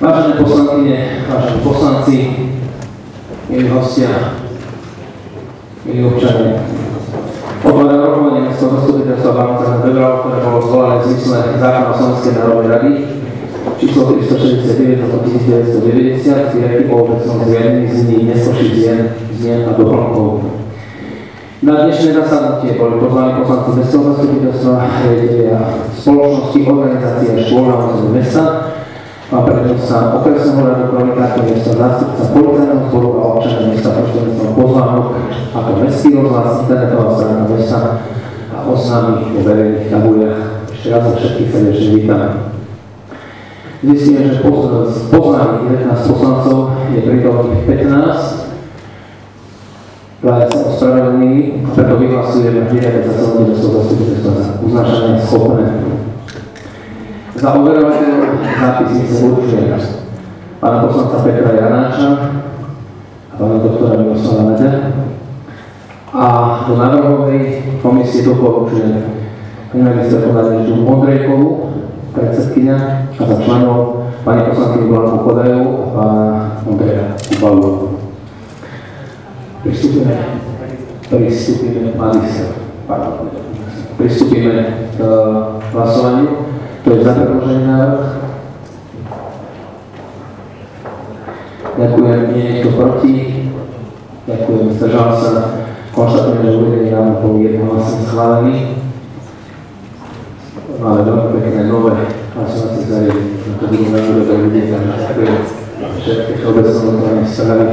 Vážené poslankyne, vážení poslanci, milí hostia, milí občania, Otváram rokovanie mestského zastupiteľstva Banovca na Bebrov, ktoré bolo zvolané v zmysle zákona Slovenskej národnej rady číslo 369 roku 1990, vyjadrí o obecnom zriadení znení nespočít zmien, zmien a doplnkov. Na dnešné zasadnutie boli pozvaní poslanci mestského zastupiteľstva, riaditeľia spoločnosti, organizácie a škôl na mesta, Pán prednosta okresného radu kronikátor mesta, zástupca policajného zboru a občania mesta prostredníctvom pozvánok ako mestský rozhlas, internetová stránka mesta a oznámy vo verejných tabuliach. Ešte raz za všetkých srdečne vítam. Zistíme, že pozvaných 19 poslancov je prítomných 15. Vláda sa ospravedlní, preto vyhlasujeme 9 zasadnutie do zastupiteľstva za uznášanie schopné za overovateľov zápisnice určuje pána poslanca Petra Janáča a pána doktora Miroslava Mede. A do návrhovej komisie doporučuje pani magistratu Nadeždu Ondrejkovú, predsedkynia a za členov pani poslankyni Bolanku Kodajú a pána Ondreja Kubalu. Pristúpime, pristúpime, pristúpime k hlasovaniu. To je za predložený návrh. Ďakujem, je niekto proti. Ďakujem, zdržal sa. Konštatujem, že uvedený návrh bol jednohlasne schválený. Máme veľmi pekné nové hlasovacie zariadenie, na to budú dobre ľudia, takže ďakujem všetkých všeobecnom správy.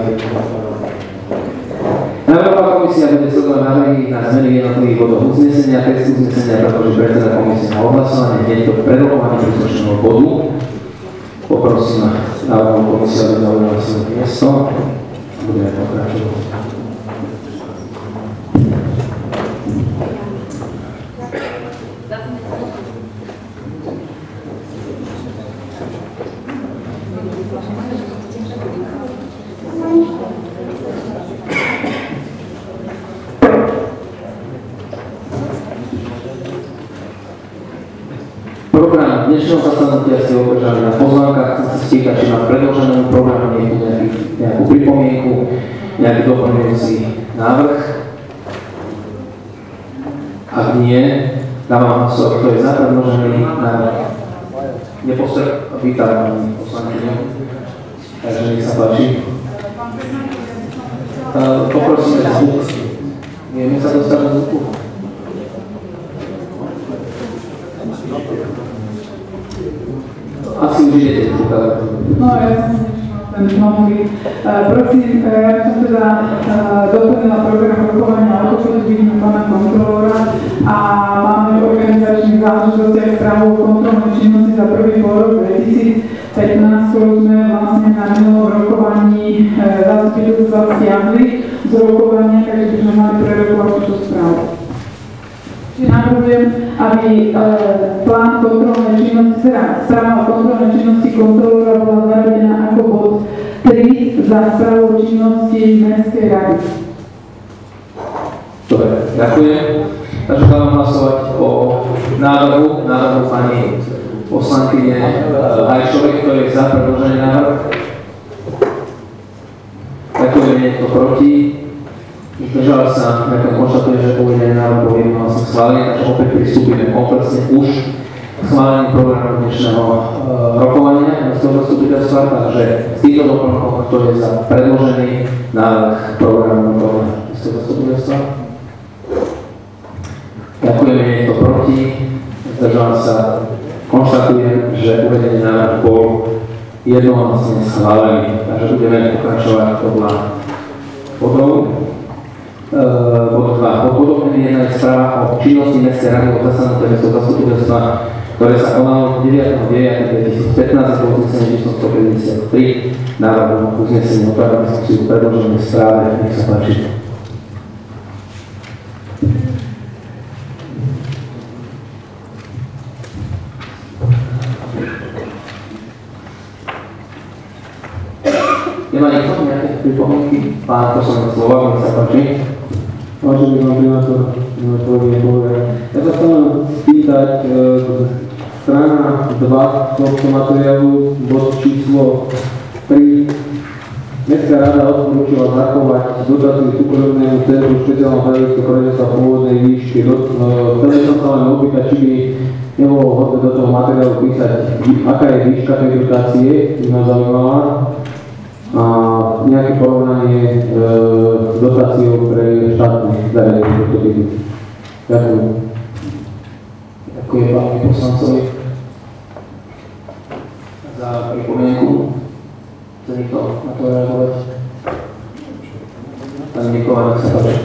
Návrhová komisia bude sledovať návrhy na zmeny jednotlivých bodov uznesenia, text uznesenia, pretože predseda komisie na ohlasovanie hneď prerokovanie príslušného bodu. Poprosím návrhovú komisiu, aby zaujala svoje miesto. Budeme pokračovať. Program dnešného zasadnutia ste obržali na spýtať, či má predloženému programu nejakú, nejakú pripomienku, nejaký doplňujúci návrh. Ak nie, dávam hlasovať, kto je za predložený návrh. Nepostrek, vítam poslankyňu. Takže nech sa páči. Poprosíme zvuk. Vieme sa dostať do zvuku? Asi už idete No ja som ten nový. Prosím, ja som teda doplnila program rokovania o čo vidím pána kontrolóra a máme v organizačných záležitostiach správu o kontrolnej činnosti za prvý pol rok 2015, ktorú sme vlastne na minulom rokovaní zastupiteľstva stiahli z rokovania, takže by sme mali prerokovať túto správu. Čiže navrhujem, aby e, plán kontrolnej činnosti, teda správa o kontrolnej činnosti kontrolóra bola zaradená ako bod 3 za správu činnosti Mestskej rady. Dobre, ďakujem. Takže dávam hlasovať o návrhu, návrhu pani poslankyne Hajšovej, ktorý je za predložený návrh. Ďakujem, je niekto proti. Zdržal sa, ako konštatuje, že uvedený návrh bol jednohlasne schválený, takže opäť pristúpime komplexne už k schválení programu dnešného uh, rokovania Mestského zastupiteľstva, takže s týmto doplnkom, kto je za predložený návrh programu rokovania Mestského zastupiteľstva. Ďakujem, je niekto proti. Zdržal sa, konštatujem, že uvedený návrh bol jednohlasne schválený, takže budeme pokračovať podľa bodov bod 2. Podobne je správa o činnosti Mestskej rady o zasadnutého mestského zastupiteľstva, ktoré sa konalo 9.9.2015 a uznesenie číslo 153 návrhu uznesenia otváram diskusiu predloženej správe. Nech sa páči. Nemá nikto nejaké pripomienky? Pán poslanec Slova, nech sa páči. Vážený pán primátor, milé kolegovia. Ja sa chcem spýtať, e, strana 2 tohto materiálu, bod číslo 3. Mestská rada odporúčila zachovať dotáciu súkromnému centru špeciálneho poradenstva v pôvodnej výške. Do, e, chceli som sa len opýtať, či by nebolo vhodné do toho materiálu písať, aká je výška tej dotácie, by ma zaujímala, a nejaké porovnanie e, dotáciou pre štátne zariadenie tohto typu. Ďakujem. Ďakujem pánovi poslancovi za pripomienku. Chce niekto na to reagovať? Pani Nikolá, nech sa páči.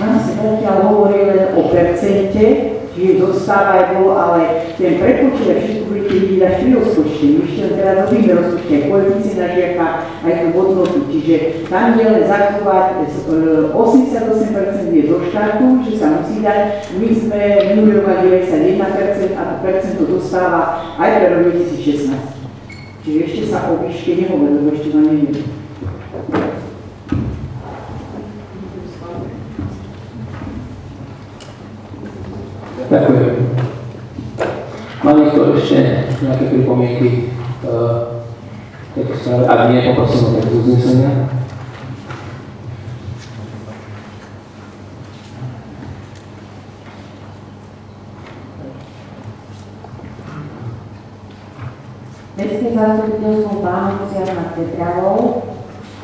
Nám sa zatiaľ hovorí len o percente, čiže zostávajú, ale ten prepočet všetko budete vidieť až pri rozpočte. My ešte teraz robíme rozpočte, koeficient na žiaka, aj tú hodnotu. Čiže tam je len zachovať, e, 88% je zo štátu, že sa musí dať. My sme minulý rok mali 91% a to percento dostáva aj pre rok 2016. Čiže ešte sa o výške nehovorí, lebo ešte ma neviem. Ďakujem. Má niekto ešte nejaké pripomienky k tejto správe? Ak nie, poprosím o text uznesenia. Mestské zastupiteľstvo v Bánovciach nad Petravou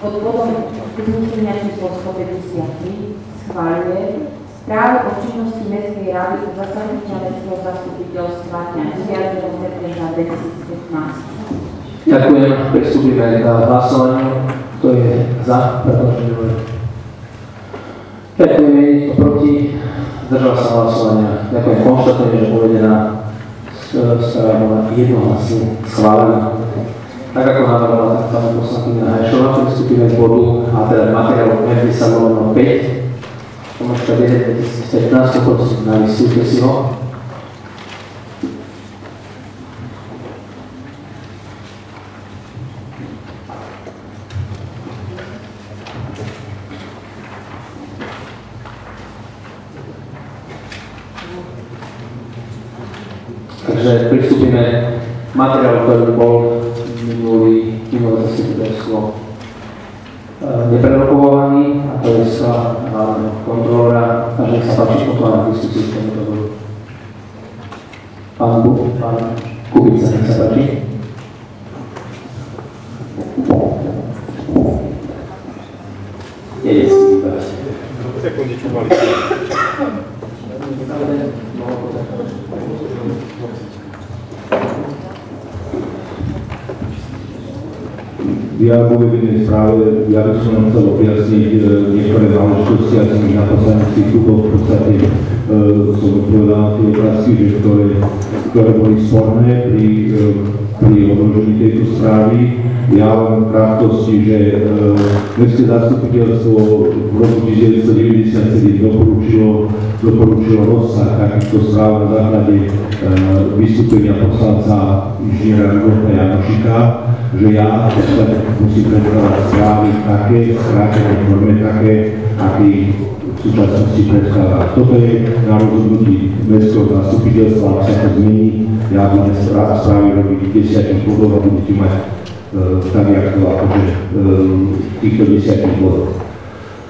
pod bodom uznesenia číslo 153 schváľuje správu o činnosti Mestskej rady o zasadnutia Mestského zastupiteľstva dňa 9. septembra 2015. Ďakujem. Pristúpime k hlasovaniu. Kto je za predložený návrh? Ďakujem. Je proti? Zdržal sa hlasovania. Ďakujem. Konštatujem, že povedená správa bola jednohlasne schválená. Tak ako navrhovala pani poslankyňa Hajšová, pristúpime k bodu a teda materiálu MD Salomono 5. Pomočka 9 2015, poprosím, nalistujte si ho. Takže pristúpime k materiálu, ktorý bol minulý, minulé zastupiteľstvo e, neprerokovaný, a to je sa kontrolóra, a že sa páči pokládať diskusiu k tomuto bodu. Pán Bu, pán Kubica, nech sa páči. Je, je, Sekundičku, mali Ja v uvedenej správe, ja by som chcel objasniť e, niektoré záležitosti, ja som na poslaneckých kluboch v podstate e, som odpovedal na tie otázky, že ktoré, ktoré boli sporné pri, e, pri odložení tejto správy. Ja len v krátkosti, že e, Mestské zastupiteľstvo v roku 1997 doporučilo, doporučilo rozsah takýchto správ na základe e, vystúpenia poslanca inžiniera Roberta Janošika, že ja v musím predkladať správy také, skrátené forme také, aký v súčasnosti predkladá. Toto je na rozhodnutí mestského zastupiteľstva, ak sa to zmení, ja budem správy robiť 10 bodov a budete mať e, tak, jak to akože e, týchto 10 bodov.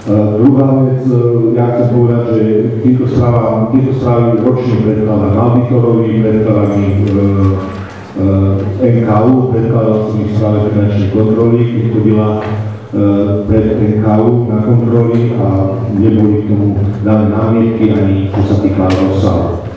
Uh, druhá vec, uh, ja chcem povedať, že tieto správy ročne predkladám auditorovi, predkladám ich uh, NKU, predkladal som ich správe finančnej kontroly, keď to byla pred NKU na kontroly a neboli k tomu dané námietky ani čo sa týka rozsahu.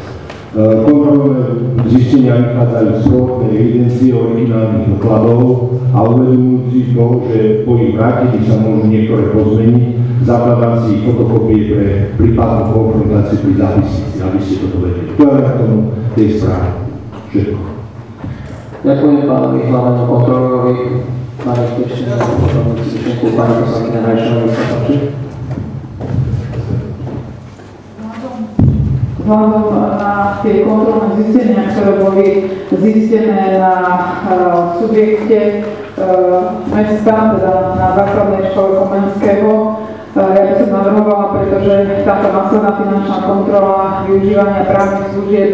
Kontrolné zistenia vychádzajú z prvotnej evidencie originálnych dokladov a uvedomujúci to, že po ich vrátení sa môžu niektoré pozmeniť, zakladám si fotokopie pre prípadnú konfrontáciu pri zápisnici, aby ste toto vedeli. To je na tomu tej správe. Všetko. Ďakujem pánovi hlavnému kontrolórovi. Máme ešte na potom myšlenku pani poslankyňa Hajšová, nech sa páči. Vzhľadom na tie kontrolné zistenia, ktoré boli zistené na uh, subjekte uh, mesta, teda na základnej škole Komenského, ja by som navrhovala, pretože táto následná finančná kontrola využívania právnych služieb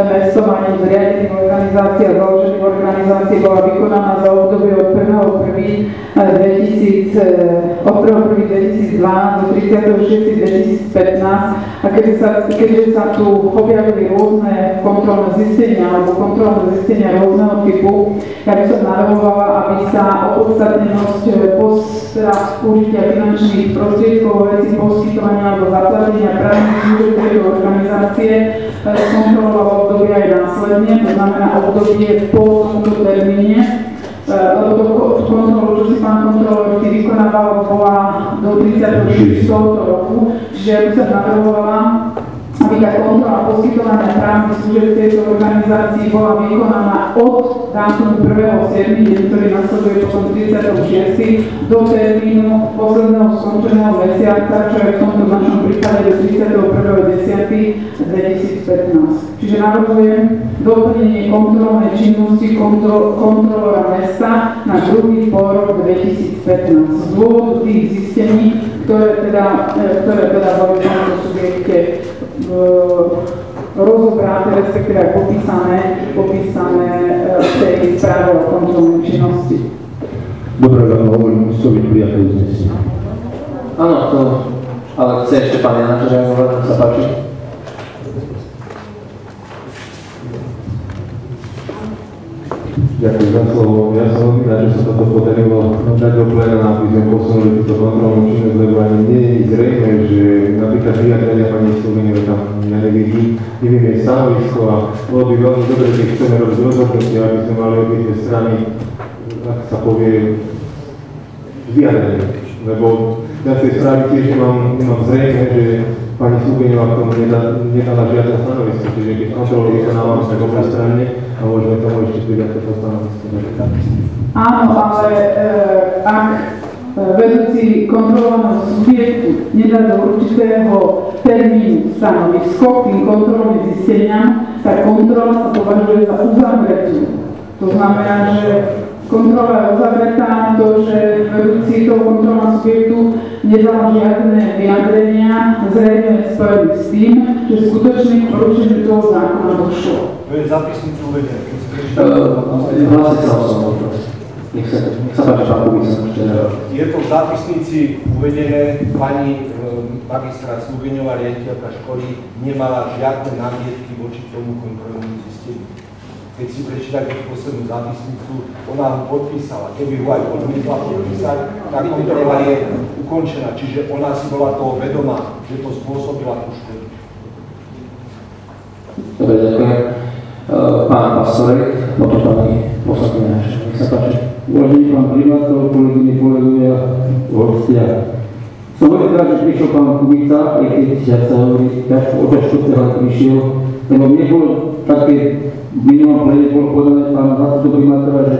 mestom a zriadených organizácií a založených organizácií bola vykonaná za obdobie od 1.1.2000, od 1.1.2012 do 36.2015 a keďže sa, keďže sa tu objavili rôzne kontrolné zistenia alebo kontrolné zistenia rôzneho typu, ja by som navrhovala, aby sa opodstatnenosť teda použitia finančných prostriedkov veci poskytovania alebo zaplatenia právnych služieb organizácie skontrolovalo obdobie aj následne, to znamená obdobie po tomto termíne, lebo to kontrolu, čo si pán kontrolor si vykonával, bola do 36. roku, čiže by sa navrhovala, aby tá kontrola poskytovania právnych služieb tejto organizácii bola vykonaná od dátumu 1.7., deň, ktorý nasleduje potom 36. do termínu posledného skončeného mesiaca, čo je v tomto našom prípade do 31.10.2015. Čiže navrhujem doplnenie kontrolnej činnosti kontro, kontrolora mesta na druhý pôrok 2015 z dôvodu tých zistení, ktoré teda, e, ktoré teda boli rozobraté, respektíve aj popísané, popísané v tej správe o kontrolnej činnosti. Dobre, tak hovorím, musí byť prijaté uznesenie. Áno, to, ale chce ešte pán Jana, že nech sa páči. Ďakujem za slovo. Ja som veľmi rád, že sa toto podarilo dať do pléna, aby sme posunuli túto kontrolnú činnosť, lebo ani nie je zrejme, že napríklad vyjadrenia pani Slovenio tam ja nevidím, neviem jej stanovisko a bolo by veľmi dobre, keď chceme robiť rozhodnutie, aby sme mali obie dve strany, ak sa povie, vyjadrenie. Lebo ja tej správy tiež nemám, nemám zrejme, že pani Slubeňová k tomu nedala žiadne stanovisko, čiže keď kontrolu vykonávame tak oboj strane a môžeme tomu ešte pridať toto stanovisko. Áno, ale e, ak e, vedúci kontrolovaného subjektu nedá do určitého termínu stanovisko k tým kontrolným zisteniam, tak kontrola sa považuje za uzavretú. To znamená, že kontrola je uzavretá to, že vedúci toho kontrolného subjektu nedal žiadne vyjadrenia, zrejme spojené s tým, že skutočne k porušeniu toho zákona došlo. To je zapisnicu uvedené. keď si prečítate- Hlásiť sa o slovo. Nech sa, nech sa páči, pán Kubica, ešte Je to v zápisnici uvedené, pani e, magistrát Slubeňová, riaditeľka školy, nemala žiadne námietky voči tomu kontrolnému zisteniu. Keď si prečítate poslednú zápisnicu, ona ho podpísala. Keby ho aj odmietla podpísať, tak kontrola je ukončená. Čiže ona si bola toho vedomá, že to spôsobila tú škodu. Dobre, ďakujem. Uh, Pán Pastorek, potom pani poslankyňa, nech sa páči. Vážený pán primátor, kolegyne, kolegovia, hostia. Som veľmi rád, že prišiel pán Kubica, aj keď ja sa hovorí, ťažko o ťažko teraz prišiel, lebo mne bolo také, minimum plene bolo podané pána zástupu primátora, že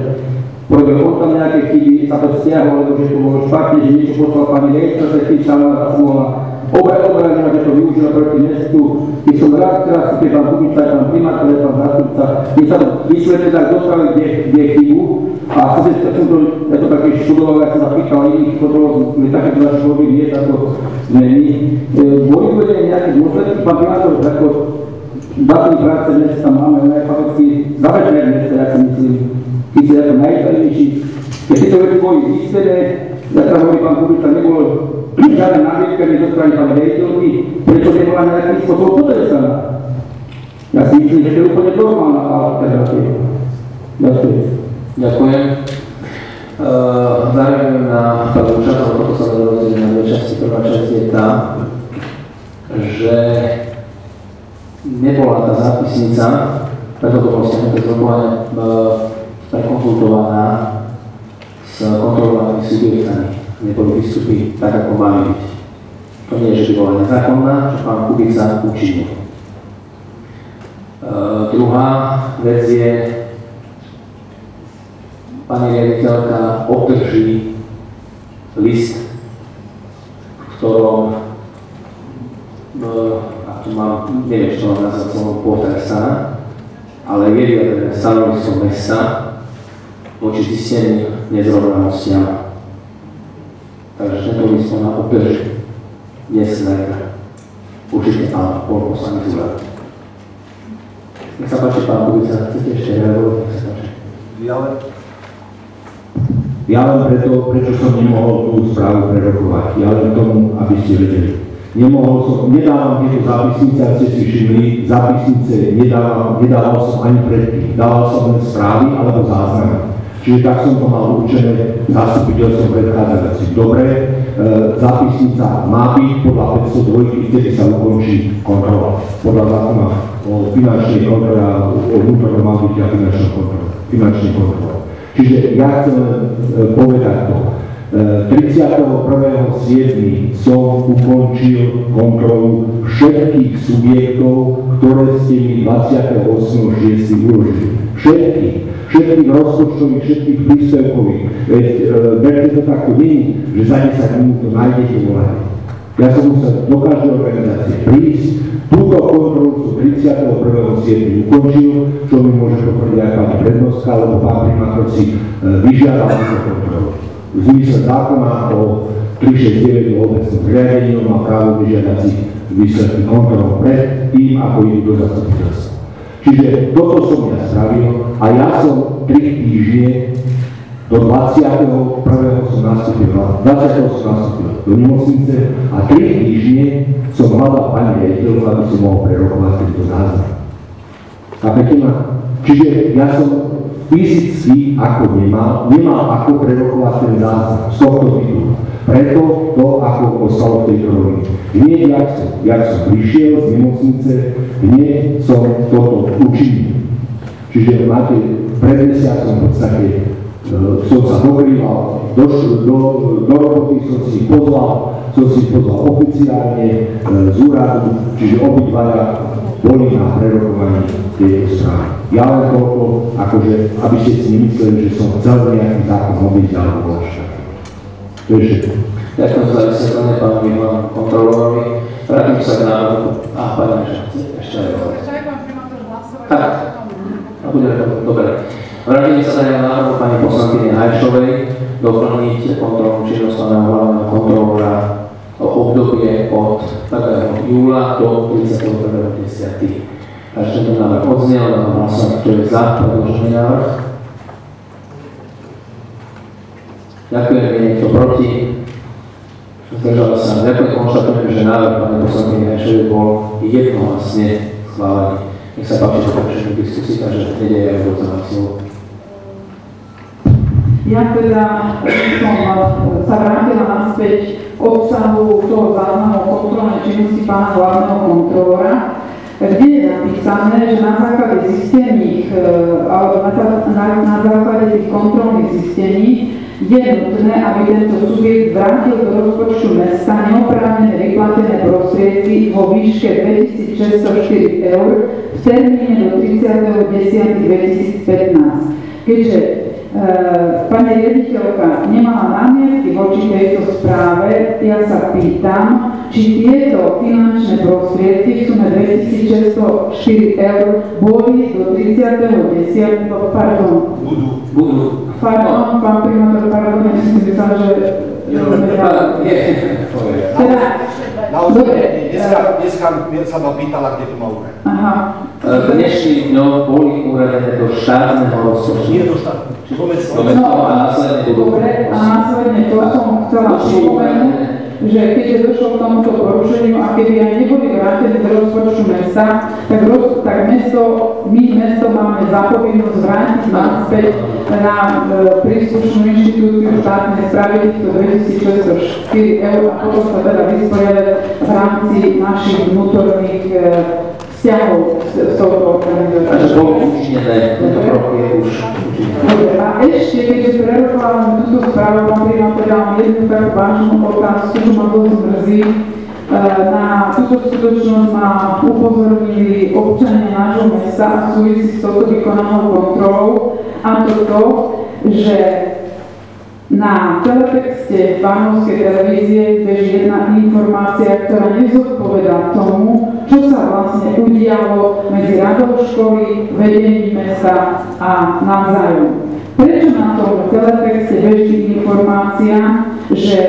Povedal, on tam nejaké chyby, sa to stiahlo, lebo že to bolo špatne, že niečo poslal pani rejka, že tým sa mohla mohla obrať, obrať, že to využila proti mestu. Keď som rád teraz, keď pán Kubica, pán primátor, pán zástupca, keď sa vysvetlili, tak dostali, kde, kde je chybu. A som, si, som to, ja to také študoval, ja som zapýtal iných kontrolov, kde takéto naše školy nie, ako zmení. E, boli uvedené nejaké dôsledky, pán primátor, ako datum práce mesta máme, ale fakticky zavedné mesta, ja si myslím, ty si ako najzdanejší. Keď tieto veci boli zistené, ja sa hovorí, pán Kubica, nebolo žiadna námietka zo strany pani rejiteľky, prečo nebola nejakým spôsobom potrestaná. Ja si myslím, že to je úplne normálna alternatíva. Ďakujem. Ďakujem. Uh, na prvú časť, toto sa rozdeliť na dve časti. Prvá časť je tá, že nebola tá zápisnica, preto to bolo stiahnuté z prekonzultovaná s kontrolovanými subjektami. Neboli výstupy tak, ako mali byť. To nie je, že by bola nezákonná, čo pán Kubica učinil. Uh, druhá vec je, pani riaditeľka obdrží list, v ktorom, e, tu mám, neviem, čo mám nazvať slovo potrestaná, ale je vyjadrené stanovisko mesta voči zisteným nezrovnalostiam. Takže tento ona obdrží. dnes zajtra. Určite pán bol poslanec úrad. Nech sa páči, pán Kubica, chcete ešte reagovať? Nech sa páči. Ja len Ja len preto, prečo som nemohol tú správu prerokovať. Ja len tomu, aby ste vedeli. Nemohol som, nedávam tieto zápisnice, ak ste si všimli, zápisnice nedávam, nedával som ani predtým. Dával som len správy alebo záznamy. Čiže tak som to mal určené zastupiteľstvom predchádzajúcich. Dobre, e, zápisnica má byť podľa 502, vtedy sa ukončí kontrola. Podľa zákona o finančnej kontrole, o vnútornom audite a finančnej kontrole. Finančnej kontrole. Čiže ja chcem e, povedať to. E, 31.7. som ukončil kontrolu všetkých subjektov, ktoré ste mi 28.6. uložili. Všetkých. Všetkých rozpočtových, všetkých príspevkových. Veď berte to takto nie, že za 10 minút to nájdete volanie. Ja som musel do každej organizácie prísť, túto kontrolu som 31.7. ukončil, čo mi môže potvrdiť aj pani prednostka, alebo pán primátor si vyžiadal túto kontrolu. Zmysle zákona o 369 o obecnom zriadení má právo vyžiadať výsledky kontrol pred tým, ako idú do zastupiteľstva. Čiže toto som ja spravil a ja som 3 týždne do 21. som nastúpil, 20. som nastúpil do nemocnice a 3 týždne som hľadal pani riaditeľu, aby som mohol prerokovať tento záznam. Chápete ma? Čiže ja som fyzicky ako nemal, nemal ako prerokovať ten záznam z tohto titulu. Preto to ako ostalo v tejto rovine. Hneď, jak som, jak som prišiel z nemocnice, hneď som toto učinil. Čiže máte, pred mesiacom v podstate e, som sa pokrýval, do, do, do roboty som si pozval, som si pozval oficiálne e, z úradu, čiže obidvaja boli na prerokovaní tejto správy. Ja len toľko, akože, aby ste si nemysleli, že som chcel nejaký zákon obísť alebo voľšie. To je všetko. Ďakujem za vysvetlenie pánovi Ivanu kontrolorovi. Vrátim sa k návrhu. A, pani Neža, ešte aj hlasovať. Tak. A bude to dobre. Vrátime sa aj na návrhu pani poslankyne Hajšovej doplniť kontrolnú činnosť pána hlavného kontrolora obdobie od 1. júla do 31.10. Takže tento návrh odznel, dávam hlasovať, kto je za predložený návrh. Ďakujem, je niekto proti. Zdržal sa. Ďakujem, konštatujem, že návrh pani poslankyne Hajšovej bol jednohlasne schválený. Nech sa páči, že pokračujeme diskusii, takže hneď je aj odozvať slovo. Ja teda som sa vrátila naspäť obsahu toho záznamu o kontrolnej činnosti pána hlavného kontrolora, kde je napísané, že na základe zistených, e, alebo na, na, na základe tých kontrolných zistení je nutné, aby tento subjekt vrátil do rozpočtu mesta neoprávnené vyplatené prostriedky vo výške 2604 eur v termíne do 30.10.2015. Keďže pani riaditeľka nemala námietky voči tejto správe, ja sa pýtam, či tieto finančné prostriedky v sume 2604 eur boli do 30.10. pardon, budú. Budú. Pardon, pán primátor, pardon, ja som si myslel, že... Je. Teda, Naozaj, Dobre. dneska, dneska sa ma pýtala, kde to má úrad. aha, Dnešným dňom boli uradené do štátneho rozpočtu. Nie do Do mesta a následne budú. dobre, a následne to som chcela pripomenúť, že keďže došlo k tomuto porušeniu a keby aj neboli vrátené do rozpočtu mesta, tak, roz, tak mesto, my mesto máme zapovinnosť vrátiť naspäť na e, príslušnú inštitúciu štátnej správy týchto 2604 eur a potom sa teda vysporiadať v rámci našich vnútorných e, vzťahov s, s touto Takže organizáciou. bolo učinené, tento krok je už učinený. Dobre, a ešte, keďže prerokovávame túto správu, mám primátor, dám jednu takú vážnu otázku, čo ma dosť mrzí. E, Na túto skutočnosť ma upozornili občania nášho mesta a súvisí s touto vykonanou kontrolou a to to, že na teletexte Vánovskej televízie beží jedna informácia, ktorá nezodpovedá tomu, čo sa vlastne udialo medzi radou školy, vedením mesta a navzájom. Prečo na tom teletexte beží informácia, že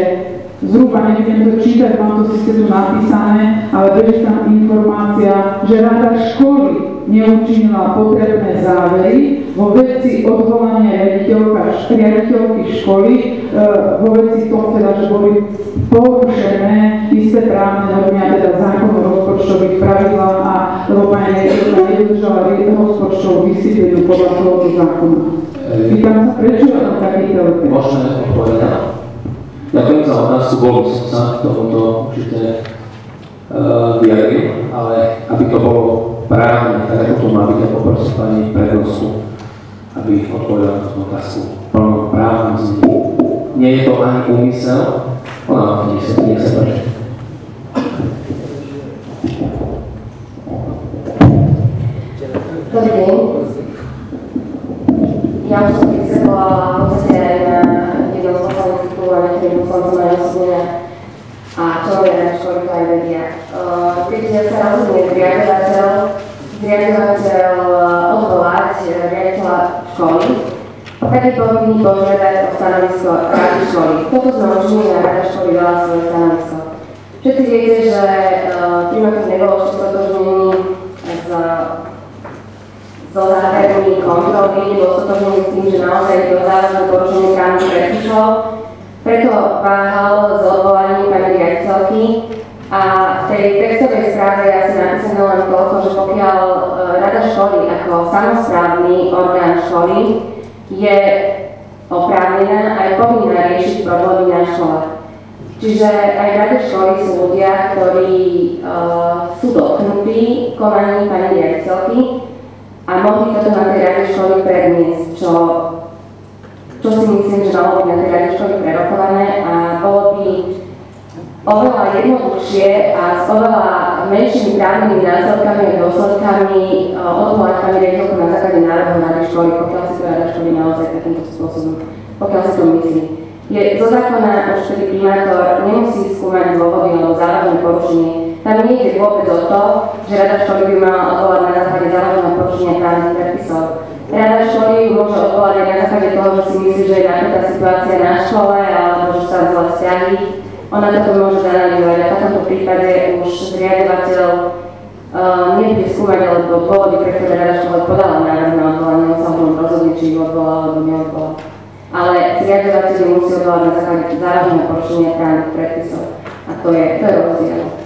zhruba nebudem to čítať, mám to síce tu napísané, ale beží tam informácia, že rada školy neučinila potrebné závery vo veci odvolania riaditeľky školy, e, vo veci toho teda, že boli porušené isté právne normy, a teda zákon o rozpočtových pravidlách a lebo pani riaditeľka nedodržala rozpočtovú disciplínu podľa tohoto zákona. Pýtam sa, prečo je tam takýto Môžeme odpovedať. Ďakujem za otázku, bol som sa k tomuto určite vyjadril, ale aby to bolo právne, tak ako to má byť, ja poprosím pani prednostu, aby odpovedala na tú otázku znení. Nie je to ani úmysel, ona nech sa, nech sa páči. Dobrý deň. Ja už som vysvetlovala v podstate aj na jednom z posledných klubov a niektorým poslancom aj osobne a na školy to aj vedia. Keďže sa rozhodne zriadovateľ, zriadovateľ odvolať riaditeľa školy, povinný požiadať o stanovisko rady školy. Toto sme učinili a rada školy dala svoje stanovisko. Všetci viete, že primátor nebolo ešte stotožnený s so závermi kontroly, bol stotožnený s tým, že naozaj to závažné porušenie právnych predpisov. Preto váhal s odvolaním pani riaditeľky a v tej textovej správe je asi napísané len toľko, že pokiaľ e, rada školy ako samozprávny orgán školy je oprávnená aj povinná riešiť problémy na škole. Čiže aj rade školy sú ľudia, ktorí uh, sú dotknutí konaním pani riaditeľky a mohli toto na tej rade školy predniesť, čo, čo si myslím, že malo byť na tej rade školy prerokované a bolo by oveľa jednoduchšie a s oveľa menšími právnymi následkami a dôsledkami odvolať pani riaditeľku na základe návrhu rady školy, pokiaľ si to rada školy naozaj takýmto spôsobom, pokiaľ si to myslí. Je zo zákona už tedy primátor nemusí skúmať dôvody alebo závažné porušenie. Tam nie ide vôbec o to, že rada školy by mala odvolať na základe závažného porušenia právnych predpisov. Rada školy môže odvolať aj na základe toho, že si myslí, že je napätá situácia na škole alebo že sa zle vzťahy. Ona toto môže zanalizovať a v takomto prípade už zriadovateľ uh, nebude skúmať alebo dôvody, pre ktoré rada školy podala návrh na odvolanie, on sa rozhodne, či ju odvolá alebo neodvolá ale zriadovateľ musí odvolať na základe závažného porušenia právnych predpisov. A to je, to je rozdiel.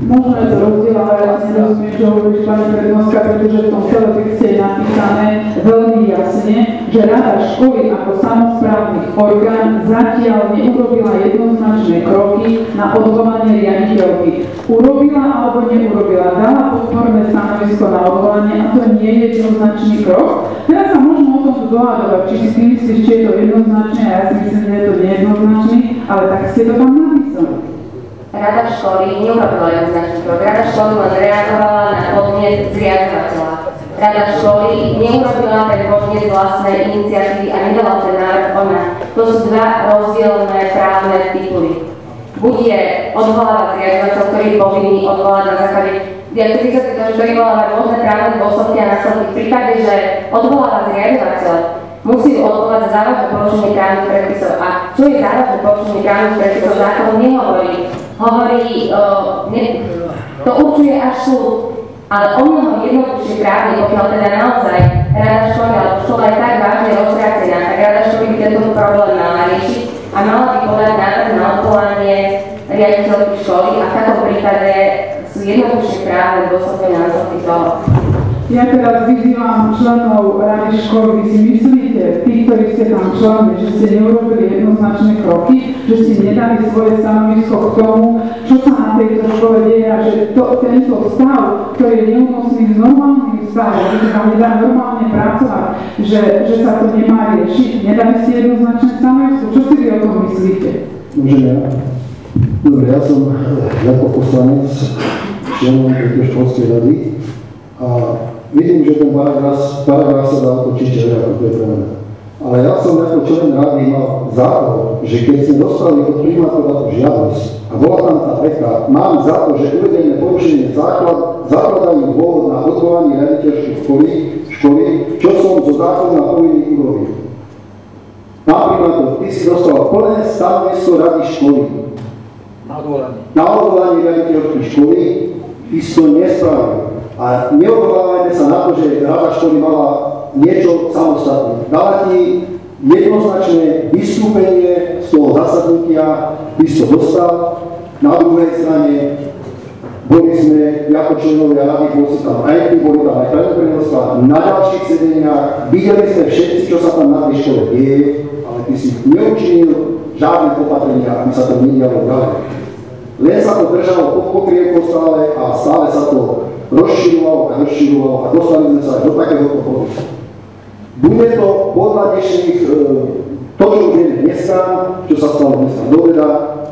Možno to rozdiel, ale ja vlastne rozumiem, čo hovoríš pani prednostka, pretože v tom celom texte je napísané veľmi jasne, že rada školy ako samozprávny orgán zatiaľ neurobila jednoznačné kroky na odvolanie riaditeľky. Urobila alebo neurobila, dala podporné stanovisko na odvolanie a to nie je jednoznačný krok. Teraz sa môžeme o tom dohadovať, či si myslíš, či je to jednoznačné, a ja si myslím, že je to nejednoznačný, ale tak ste to tam napísali. Rada školy neurobila jednoznačný krok. Rada školy len reagovala na podnet zriadovateľa. Rada školy neurobila ten podnet vlastnej iniciatívy a nedala ten návrh ona. To sú dva rozdielne právne tituly. Buď je odvolávať zriadovateľ, ktorý je povinný odvolať na základe že to vyvoláva rôzne právne dôsledky a následky. V prípade, že odvoláva zriadovateľ, musí odvolať za závažné porušenie právnych predpisov. A čo je závažné porušenie právnych predpisov, zákon nehovorí hovorí, uh, ne, to určuje až súd, ale o mnoho jednoduchšie právne, pokiaľ teda naozaj rada školy, alebo škola je tak vážne roztracená, tak rada školy by tento problém mala riešiť a mala by podať návrh na odvolanie riaditeľky školy a v takom prípade sú jednoduchšie právne dôsledné následky toho. Ja teraz vyzývam členov rady školy, vy si myslíte, tí, ktorí ste tam členmi, že ste neurobili jednoznačné kroky, že ste nedali svoje stanovisko k tomu, čo sa na tejto škole deje a že to, tento stav, ktorý je neúnosný s normálnym stavom, že sa nedá normálne pracovať, že, že sa to nemá riešiť, nedali ste jednoznačné stanovisko. Čo si vy o tom myslíte? Ja? Dobre, ja som ako poslanec členom školskej rady a Vidím, že ten paragraf, paragraf sa dá otočiť, ako to je pravda. Ale ja som ako člen rady mal to, že keď sme dostali od primátora žiadosť a bola tam tá veka, mám za to, že uvedené porušenie základ, zakladajú dôvod na odvolanie riaditeľskej školy, školy, čo som zo zákona povinný urobiť. Napríklad, ty si dostal plné stanovisko rady školy. Na odvolanie. Na odvolanie riaditeľky školy ty si to nespravil. A neodvolávajme sa na to, že rada školy mala niečo samostatné. Dala ti jednoznačné vystúpenie z toho zasadnutia, ty si to dostal. Na druhej strane boli sme ako členovia rady, boli tam aj ty, boli tam aj prednoprenostka, na ďalších sedeniach, videli sme všetci, čo sa tam na tej škole deje, ale ty si neučinil žiadne opatrenia, aby sa to nedialo ďalej. Len sa to držalo pod pokrievkou stále a stále sa to rozširovalo a rozširovalo a dostali sme sa aj do takéhoto bodu. Bude to podľa dnešných, e, to, čo už vieme dneska, čo sa stalo dneska do veda,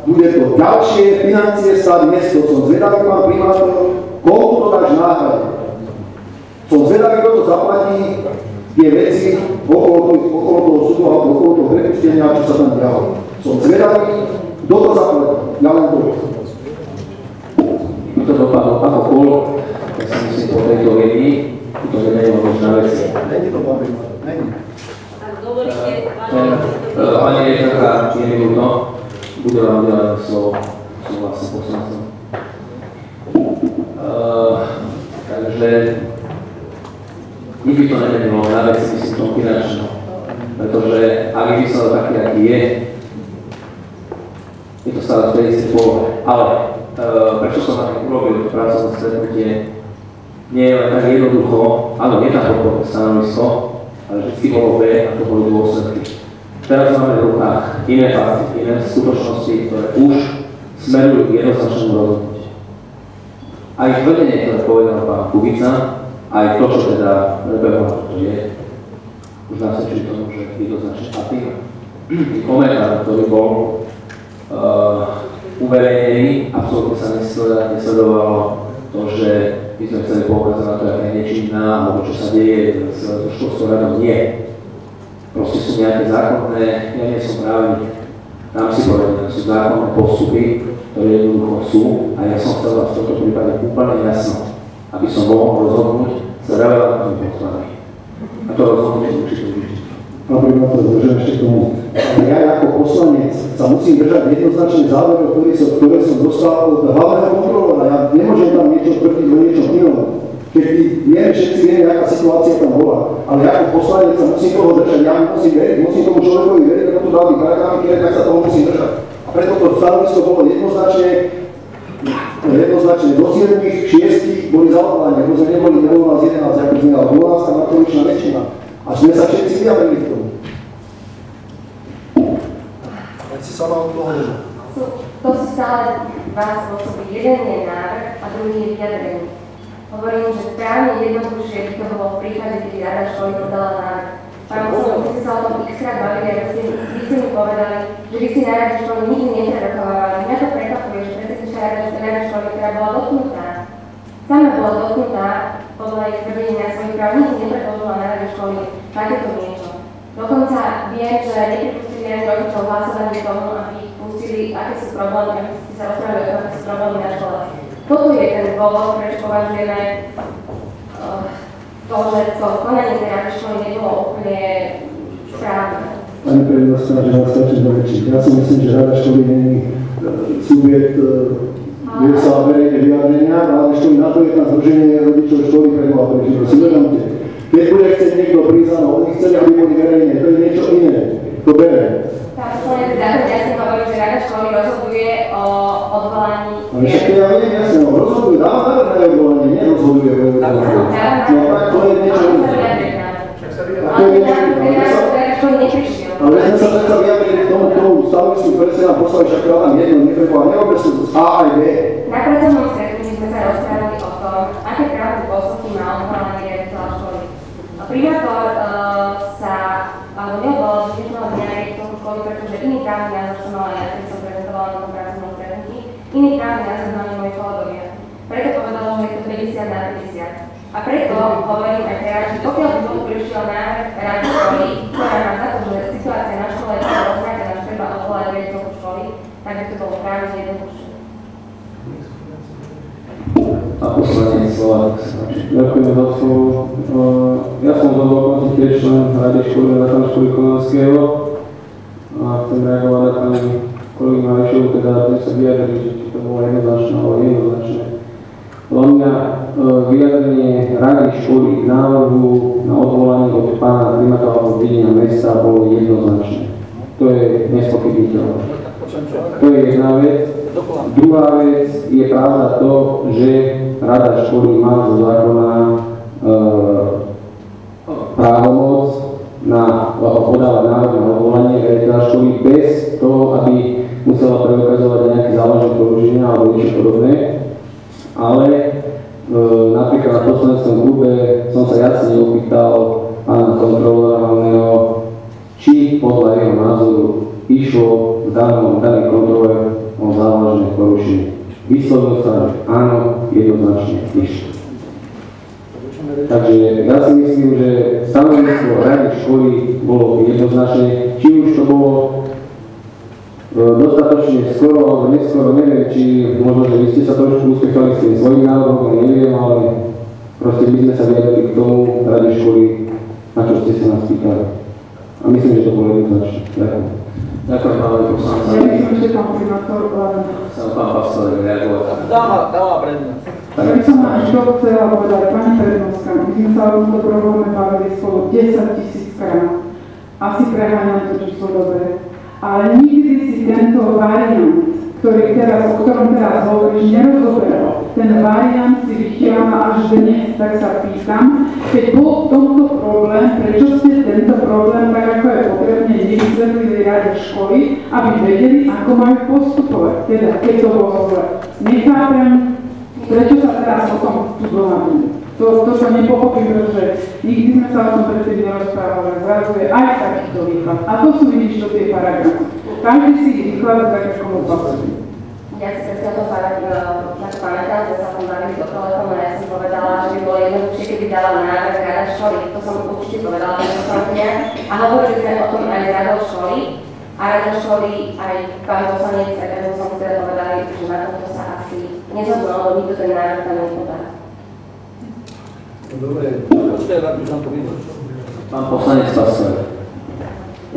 bude to ďalšie financie stáť mesto. Som zvedavý, pán primátor, koľko to dáš náhrade. Som zvedavý, kto to zaplatí, tie veci okolo okolo toho súdu alebo okolo toho prepustenia, čo sa tam dialo. Som zvedavý, kto to zaplatí. Ja len to to dopadlo akokoľvek, ja si myslím po tejto linii, to nemenilo možná veci. Není to primátor, není. Pani riaditeľka, je mi ľúto, bude vám udelené slovo, vlastne poslancom. Takže nikdy to nemenilo na veci, myslím tom finančno, pretože ak by som taký, aký je, je to stále v tej istej polohe. Ale Eh, prečo som na tým urobil to pracovné stretnutie, nie je len tak jednoducho, áno, je tam podporné stanovisko, ale vždy bolo B a to boli dôsledky. Teraz máme v rukách iné fakty, iné skutočnosti, ktoré už smerujú k jednoznačnému rozhodnutiu. Aj tvrdenie, ktoré povedal pán Kubica, aj to, čo teda rebelo, to je, už nasvedčí tomu, že jednoznačne patrí. Komentár, ktorý bol uh, uverejnení, absolútne sa nesledovalo to, že my sme chceli poukázať na to, aká nečinná, alebo čo sa deje s školskou radou. Nie. Proste sú nejaké zákonné, ja nie som právnik, tam si povedané, sú zákonné postupy, ktoré jednoducho sú a ja som chcel v tomto prípade úplne jasno, aby som mohol rozhodnúť s relevantnými podkladmi. A to rozhodnutie určite určite. Pán primátor, môžem ešte k tomu. Ja ako poslanec sa musím držať jednoznačne záverov, ktoré som, ktoré som dostal od hlavného kontrolora. Ja nemôžem tam niečo tvrdiť o niečom inom. Keď vieme, všetci vieme, aká situácia tam bola. Ale ja ako poslanec sa musím toho držať, ja musím veriť, musím tomu človekovi veriť, ako to dali paragrafy, tak sa toho musím držať. A preto to stanovisko bolo jednoznačne jednoznačne zo 7 šiestich boli zaodvolania, ako sme neboli, nebolo nás 11, ako sme, ale bola nás tam natoličná väčšina. A sme sa všetci vyjadrili k tomu. Veď si sama od toho. To sú stále dva spôsoby. Jeden je návrh a druhý je vyjadrenie. Hovorím, že právne jednoduchšie by to bolo v prípade, keď rada školy podala návrh. Pán poslanec, my ste sa o tom xkrát bavili, ako ste, vy ste mi povedali, že vy si na rade školy nikdy neprerokovali. Mňa to prekvapuje, že predsednička rada školy, ktorá bola dotknutá, sama bola dotknutá podľa jej tvrdenia svojich práv, nikdy nepredložila na rade školy takéto niečo. Dokonca viem, že nepripustili ani rodičov hlasovanie tomu, aby pustili, aké sú problémy, aby ste sa rozprávali o aké sú problémy na škole. Toto je ten dôvod, prečo považujeme uh, to, že to konanie tej rady školy nebolo úplne správne. Pani prednostka, že vás stačí do. Ja si myslím, že rada školy není e, subjekt e, kde sa verejne vyjadrenia, ale školy na to je tam združenie rodičov školy pre takže si uvedomte. Keď bude chcieť niekto prísť, áno, oni chceli, aby boli verejne, to je niečo iné, to bere. Poslanec, zároveň ja som hovoril, že rada školy rozhoduje o odvolaní. Ale však ja viem, jasne, no, rozhoduje, dáva návrh na odvolanie, nerozhoduje o odvolanie. No tak to je niečo iné. To je niečo iné. Ale my sme sa predsa vyjadrili k tomu, tomu stanovisku, ktoré ste nám poslali, však ja tam jedno, nepreboha, nerobme sú A aj B. Na pracovnom stretnutí sme sa rozprávali o tom, aké právne dôsledky má odvolanie riaditeľa školy. Primátor uh, sa, alebo neodvolal z dnešného dňa riaditeľu školy, pretože iný právny názor som mala ja, keď som prezentovala na tom pracovnom stretnutí, iný právny názor mali moji kolegovia. Preto povedala, že je to 50 na 50. A preto hovorím aj teraz, že pokiaľ by bol prišiel návrh rady školy, ktorá má za to, že situácia na škole je rovnaká, že treba odvolať riaditeľku školy, tak by to bolo práve jednoduchšie. A sa páči. Ďakujem za slovo. Ja som do tiež člen Rady školy Ratan školy Konanského a chcem reagovať na pani kolegu Marišovu, teda dnes sa vyjadrili, že či to bolo jednoznačné alebo jednoznačné. Podľa mňa e, vyjadrenie rady školy k návrhu na odvolanie od pána primátora videnia mesta bolo jednoznačné. To je nespochybniteľné. To je jedna vec. Druhá vec je pravda to, že rada školy má zo zákona e, právomoc na podávať na odvolanie školy bez toho, aby musela preukazovať nejaké závažné porušenia alebo niečo podobné. Ale e, napríklad na poslaneckom klube som sa jasne opýtal pána kontrolóra hlavného, či podľa jeho názoru išlo v danom, danej kontrole o závažné porušenie. Vyslovil sa, áno, jednoznačne išlo. Takže ja si myslím, že stanovisko rady školy bolo jednoznačné, či už to bolo e, dostatočne skoro alebo neskoro, neviem, či možno, že vy ste sa trošku uspechali s tým svojím návrhom, neviem, ale proste my sme sa vyjadrili k tomu rady školy, na čo ste sa nás pýtali. A myslím, že to bolo jednoznačné. Ďakujem. Ďakujem, pán poslanec. Ja by som ešte pán primátor, pán Pastor reagovať. Dáma, dáma pre by som až to chcela povedať, pani Prednovská, my sme sa o tomto probléme bavili spolu 10 tisíc krát. Asi preháňam to číslo dobre. Ale nikdy si tento variant, ktorý teraz, o ktorom teraz hovoríš, nerozoberal. Ten variant si vychtiala až dnes, tak sa pýtam, keď bol v tomto problém, prečo ste tento problém, tak ako je potrebne, nevysvetlili rade školy, aby vedeli, ako majú postupovať. Teda, keď to bolo zle. Nechápem, Prečo sa teraz o tom tu dohadujeme? To, to sa nepochopím, pretože nikdy sme sa o tom predtým nerozprávali. Zrazu je aj takýto výklad. A to sú vidíš do tie paragrafy. Každý si výklad tak, ako mu pasuje. Ja si presne to paragraf, tak pamätám, že sa tam bavili o telefónu a ja som povedala, že by bolo jednoduchšie, keby dala návrh rada školy. To som určite povedala pani poslankyňa. A hovorili sme o tom aj s radou školy. A rada školy, aj pán poslanec, aj som teda povedali, že na tomto sa lebo nikto ten návrh tam nepodá. Dobre, počkaj, aby som to videl. Pán poslanec Pastor.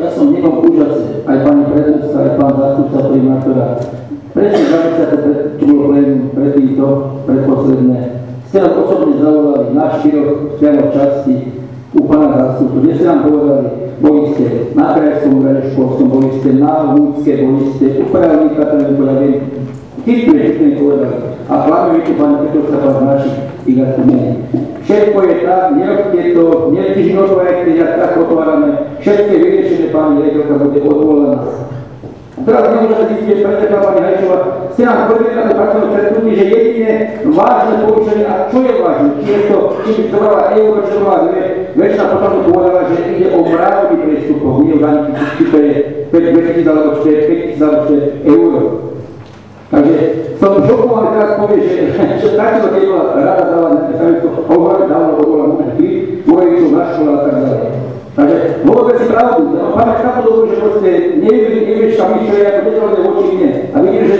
Ja som nebol úžasne, aj pani prezidentka, aj pán zástupca primátora. Presne za mesiace, pred, čo bolo plénum, pred týmto, predposledné, ste nám osobne zavolali na štyroch priamo v časti u pána zástupcu, kde ste nám povedali, boli ste na krajskom úrade školskom, boli ste na Lúdske, boli ste u právnika, ktorý chytne povedali. A hlavne tu pán Petrovca, pán našich igazku mene. Všetko je tak, nerobte to, nerobte projekty, jak tak otvárame. Všetko je vyriešené, pani rektorka bude odvolaná. Teraz nemôžete zistiť, že pretekla pani Hajčová, ste nám povedali na to pracovnom stretnutí, že jediné vážne poučenie, a čo je vážne, či je to, či by zobrala euro, čo bola dve, väčšina potom to povedala, že ide o mravný priestupok, nie o daní, či to je 5 tisíc alebo 4, 5 tisíc alebo 4 eur. Takže som šokovaný teraz povie, že, že takto keď bola rada dala stanovisko, hovorí, dávno to bola moment kdy, Moječov na škole a tak ďalej. Takže bolo si pravdu, no, na to dobrú, že proste nevieš, nevieš tam nič, čo je ako necelé voči mne. A vidím, že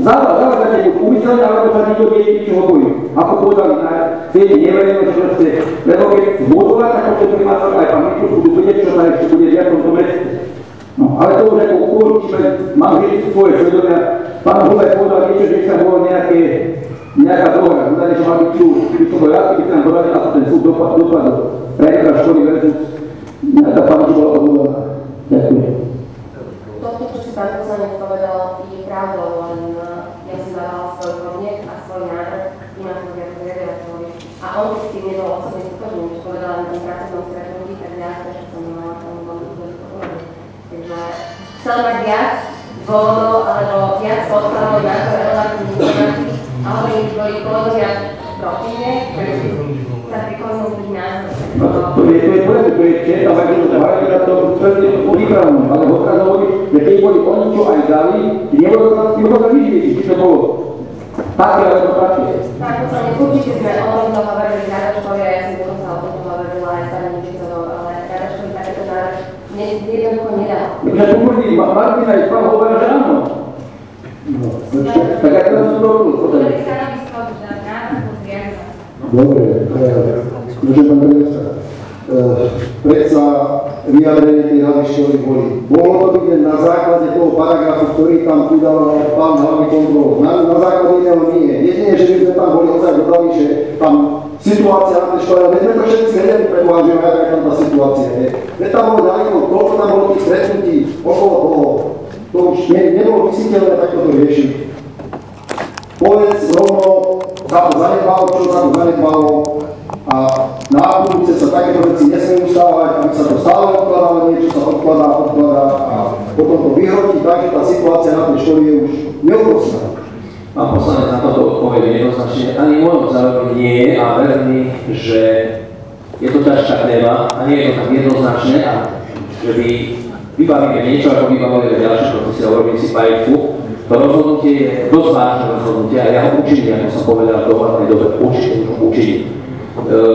záva, záva za tebe umyselne, alebo sa nikto nie ničoho bojí. Ako povedali na siete, neverím, že proste, lebo keď zvodovala, tak potom primátor aj Miklus budú vedieť, čo sa ešte bude v tomto meste. No, ale to už ako ukončíme, mám vždy svoje svedomia. Pán Hubert povedal niečo, že sa bolo nejaké, nejaká dohoda, povedali, že mal byť súd, by som bol rád, keby sa nám povedali, ako ten súd dopad, dopadol. Rektor školy versus nejaká čo bola odvolaná. Ďakujem. Pán poslanec povedal, je pravdou, len eh, ja som dávala svoj podnet a svoj návrh primátovi ako zriadovateľovi. A on s tým nebol osobne spokojný, čo povedala na tom pracovnom stretnutí, tak ja tiež som nemala tam veľmi dobrý spokojný. Takže chcel mať viac dôvodov alebo viac podkladov na to relevantných informácií, a hovorím, že boli kolegovia proti mne, pretože sa prikonul ich názor. No, to je, to je poriadok, to je čest, ale keď to dávajú na to tvrdí pripravenú, ale odkaz hovorí, že keď boli oni čo aj dali, nebolo sa s tým sa nič vieť, či to bolo také alebo také. Tak, poslanec, určite sme o tomto hovorili s Rada školy a ja som dokonca o tomto hovorila aj s pani Ničitovou, ale Rada školy takéto návrh ne- jednoducho tvrdí Martina aj pán hovorí, že áno. No, počkaj, tak aj to som to robil. Dobre, e, môžem pán predseda. E, Predsa vyjadrenie tej školy boli. Bolo to len na základe toho paragrafu, ktorý tam udal pán hlavný kontrol. Na, na základe iného nie. Jedine, že by sme tam boli ozaj dodali, že tam situácia na tej škole, veď sme to všetci vedeli že aká tam tá situácia je. Veď tam bolo ďaleko, koľko tam bolo tých stretnutí okolo toho. To už ne, nebolo mysliteľné takto to riešiť. Povedz rovno, sa to zanedbalo, čo sa to zanedbalo, a na budúce sa takéto veci nesmú stávať, aby sa to stále odkladalo, niečo sa odkladá, odkladá a potom to vyhrotí tak, že tá situácia na tej škole je už neúprostná. Pán poslanec na toto odpovede jednoznačne ani môjom zároveň nie je a verím, že je to ťažká téma a nie je to tak jednoznačné a že by vybavíme niečo, ako vybavili ďalšie procesy a urobili si pajetku. To rozhodnutie je dosť vážne rozhodnutie a ja ho učiním, ako som povedal, v dohľadnej dobe určite už ho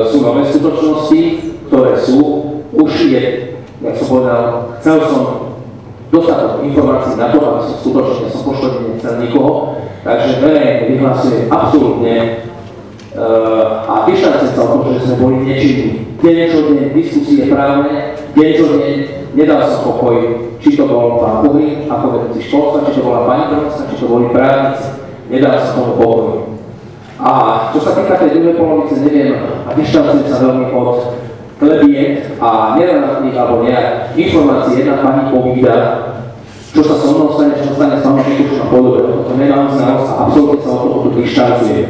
sú nové skutočnosti, ktoré sú, už je, jak som povedal, chcel som dostatok informácií na to, aby som skutočne som poškodil nechcel nikoho, takže verejne vyhlasujem absolútne uh, a dištancujem sa tom, že sme boli nečinní. Denečodne diskusie právne, denečodne nedal som pokoj, či to bol pán Uhry, ako vedúci školstva, či to bola pani profesorka, či to boli právnici, nedal som tomu pokoj. A čo sa týka tej druhej polovice, neviem, a dištancujem sa veľmi od klebiet a nerelevantných alebo nejak informácií. Jedna pani povída, čo sa so mnou stane, čo sa stane s mnou na podobe. To nemám znalosť a absolútne sa od tohoto dištancujem.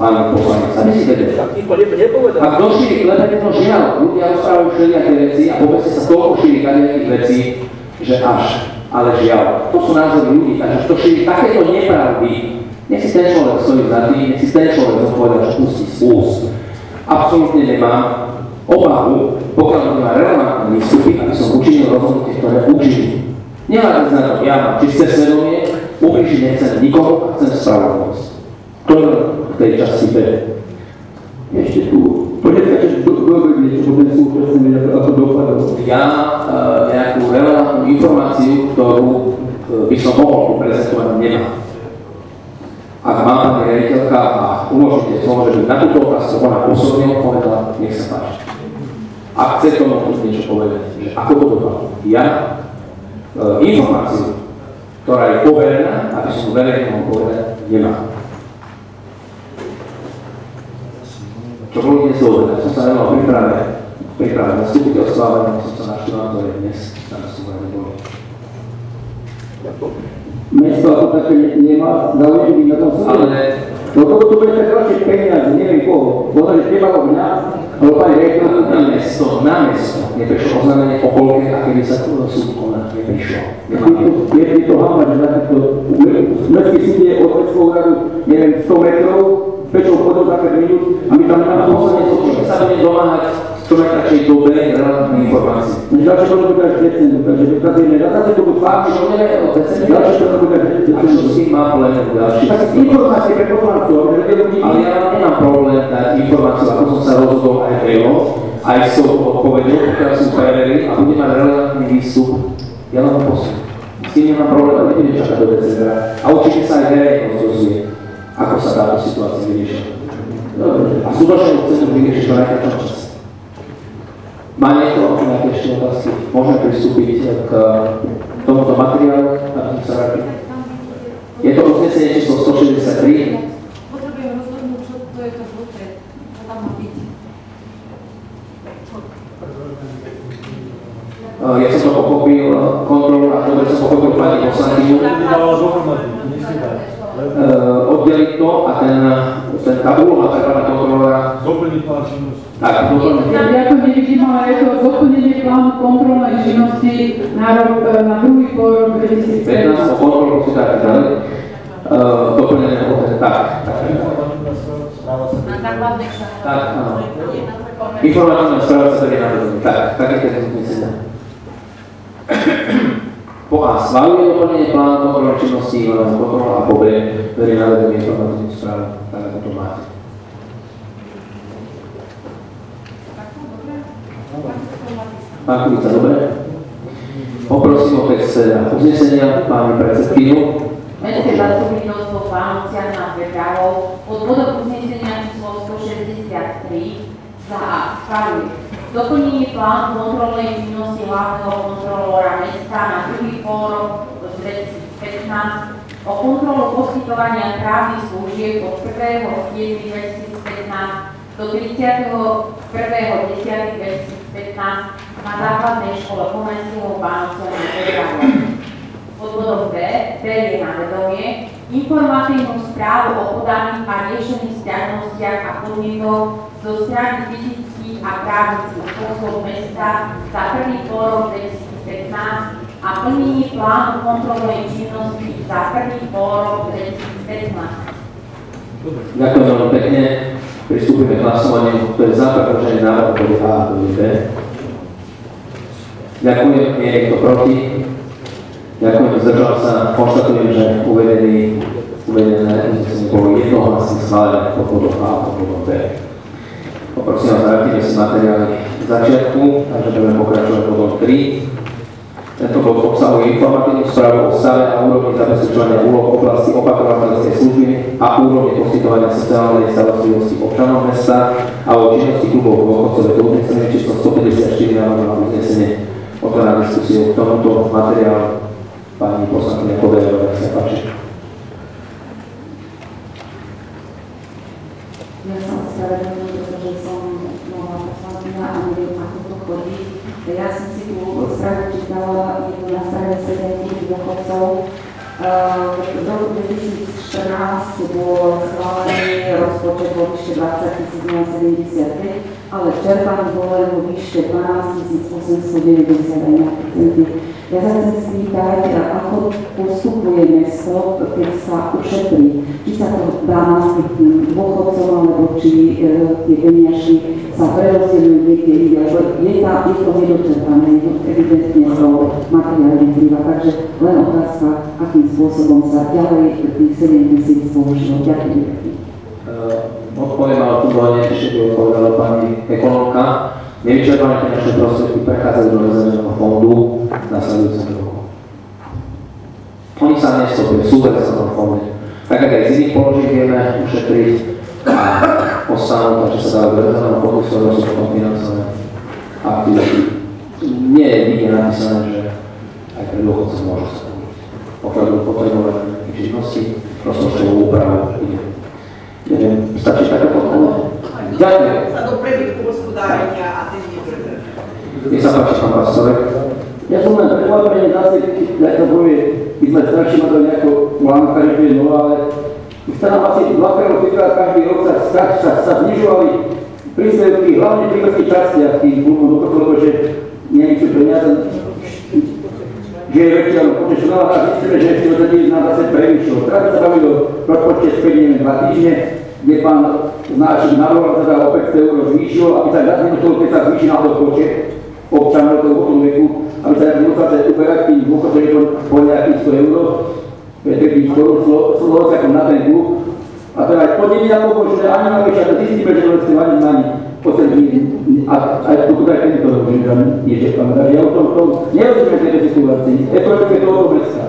Pán poslanec, a myslíte, že Tak nikto nepovedal. ak došli klebete, to žiaľ, ľudia rozprávajú všelijaké veci a povedzte sa toľko šíri kadejakých vecí, že až, ale žiaľ. To sú názory ľudí, takže to šíri takéto nepravdy, nech si ten človek stojí za tým, nech si ten človek zodpovedá, že pustí z úst. Absolútne nemám obavu, pokiaľ to má relevantné výstupy, aby som učinil rozhodnutie, ktoré učiním. Na to, ja mám čisté svedomie, ubližiť nechcem nikomu a chcem spravodlivosť. To je v tej časti B. Ešte tu. Poďte, že dobre niečo po ten súčasný, ako, ako dopadol. Ja e, nejakú relevantnú informáciu, ktorú e, by som mohol prezentovať, nemám. Ak má pani riaditeľka a to môže byť na túto otázku, ona osobne odpovedala, nech sa páči. Ak chce tomu niečo povedať, že ako to dopadlo. Ja informáciu, ktorá je poverená, aby som verejne povedať, nemám. Čo bolo dnes ja som sa venoval príprave, príprave zastupiteľstva, ale som sa naštudoval, to je dnes, tam som neboli. Mesto ako také ne- nemá záujem na tom súde. Ale No to tu bude tak ďalšie peniaze, neviem koho. Možno, že trebalo mňa, alebo pani na rektor, mesto, na mesto neprišlo oznámenie o polke a kedy sa to súd koná, neprišlo. Je mi to hamba, že na takto mestský súd je od Mestského úradu, neviem, 100 metrov, pečou chodov za 5 minút a my tam nemáme posledne súčasne sa bude domáhať v čo najkračej dobe relevantné informácie. Ďalšie to bude až v decembru, takže vykazujeme, na zase to budú A fakt, čo nevie o decembri? ďalšie to bude až v A čo decembru. s tým má plénum ďalší? Tak informácie pre poslancov, Ale ja nemám problém dať informáciu, ako som sa rozhodol aj mailom, aj s tou odpovedou, pokiaľ sú preverili a bude mať relevantný výstup, ja len ho posuniem. S tým nemám problém, nebudem čakať do decembra. A určite sa aj verejnosť dozvie, ako sa táto situácia vyrieši. A skutočne chcem to vyriešiť čo najkračom čase. Má niekto nejaké ešte otázky? Môžeme pristúpiť k tomuto materiálu, aby sme sa vrátili. Je to uznesenie číslo 163, Potrebujem rozhodnúť, čo to je to žlté, čo tam má byť. Uh, ja som to pochopil, uh, kontrolu, a dobre som pochopil pani poslankyňu, uh, oddeliť to a ten, ten tá úloha pre pána kontrolora, Doplniť plán činnosti. tak, doplniť. Ja, to nevidím, ale je to doplnenie plánu kontrolnej činnosti na, rok, na druhý pol rok 15 2015. o kontrolu si tak ďalej, doplnené o ten, tak, Na základnej sa. tak, áno. Informatívna správa sa berie na tak, tak je to uznesenie. Po A. Schváluje doplnenie plánu kontrolnej činnosti Ivana kontrola a po B. Berie na vedomie informatívnu správu, tak ako to máte. Pán Kubica, dobre? Poprosím opäť z uznesenia pani predsedkyňu. Mestské zastupiteľstvo Pánocian na Petrávov od bodu uznesenia číslo 163 za A schváľuje doplnenie plánu kontrolnej činnosti hlavného kontrolóra mesta na druhý pôrok 2015 o kontrolu poskytovania právnych služieb od 1.7.2015 do 31.10.2015 na základnej škole Komenského Pánovca na Pedravu. Pod bodom B berie na vedomie informatívnu správu o podaných a riešených stiažnostiach a podnikoch zo strany a právnických osôb mesta za prvý pôrok 2015 a plnení plánu kontrolnej činnosti za prvý pôrok 2015. Ďakujem veľmi pekne. Pristúpime k hlasovaniu. To je za predloženie návrhu body A a body B. Ďakujem. Je niekto proti? Ďakujem. Zdržal sa. Konštatujem, že uvedený, uvedené uznesenie bolo jednohlasne schválené pod bodom A a B. Poprosím vás, vrátime si materiály k začiatku, takže budeme pokračovať bodom 3. Tento bod obsahuje informatívnu správu o stave a úrovni zabezpečovania úloh oblasti opatrovateľskej služby a úrovni poskytovania sociálnej starostlivosti občanov mesta a o činnosti klubov dôchodcov. To uznesenie číslo 154 návrhu na uznesenie otvára diskusiu k tomuto materiálu. Pani poslankyňa Kodajová, nech sa páči. Ja sa ospravedlňujem, pretože som nová poslankyňa a neviem, ako to chodí. Ja som si tu správu čítala, je tu na strane 7 tých dôchodcov. V roku 2014 bol schválený rozpočet vo výške 20 075, ale čerpaný bol len vo výške 12 891 ja sa chcem spýtať, ako postupuje mesto, keď sa ušetrí. Či sa to dá naspäť dôchodcom, alebo či e, tie peniažky sa prerozdeľujú niekde inde, lebo je, tá, je to nedočerpané, je to evidentne z materiálne vplyva. Takže len otázka, akým spôsobom sa ďalej tých 7 tisíc použilo. Ďakujem odpoviem, ale tu bola by odpovedala pani ekonomka. Nevyčerpané finančné prostriedky prechádzajú do rezervného fondu v nasledujúcom roku. Oni sa nestopia, sú v rezervnom fonde. Tak ako aj z iných položiek vieme ušetriť a ostanú, takže sa dajú do rezervného fondu svojho rozpočtom financované aktivity. Nie je nikde napísané, že aj pre dôchodcov môžu sa. Pokiaľ budú potrebovať nejaké činnosti, rozpočtovú úpravu ide. Neviem, stačí taká podpora? Ďakujem. Sa do prebytku hospodárenia a ten je Nech sa páči, pán pastorek. Ja som len prekvapený zase, keď to povie, my sme strašne ma to nejako plánka, že to je nová, ale už sa nám asi dvakrát, trikrát každý rok sa, sa, sa, sa znižovali príspevky, hlavne pri mestských častiach tým klubom, dokonca, lebo že neviem, čo peniaze, že je počet členov a zistíme, že ešte to nám zase prevyšlo. Teraz sa bavili o rozpočte späť, dva týždne, kde pán náš navrhoval teda o 500 eur zvýšil, aby sa viac nemuselo, keď sa zvýši na to počet občanov toho potom veku, aby sa nemusel uberať tým dôchodom po nejakých 100 eur, skoro Slovenska na ten klub. A to podenie ako že ani na väčšia, to že to ste mali znani poslední, a aj tu aj rok, že tam nie je pamätá. Ja o tom, tom nerozumiem tejto situácii, ekonomike toho mesta.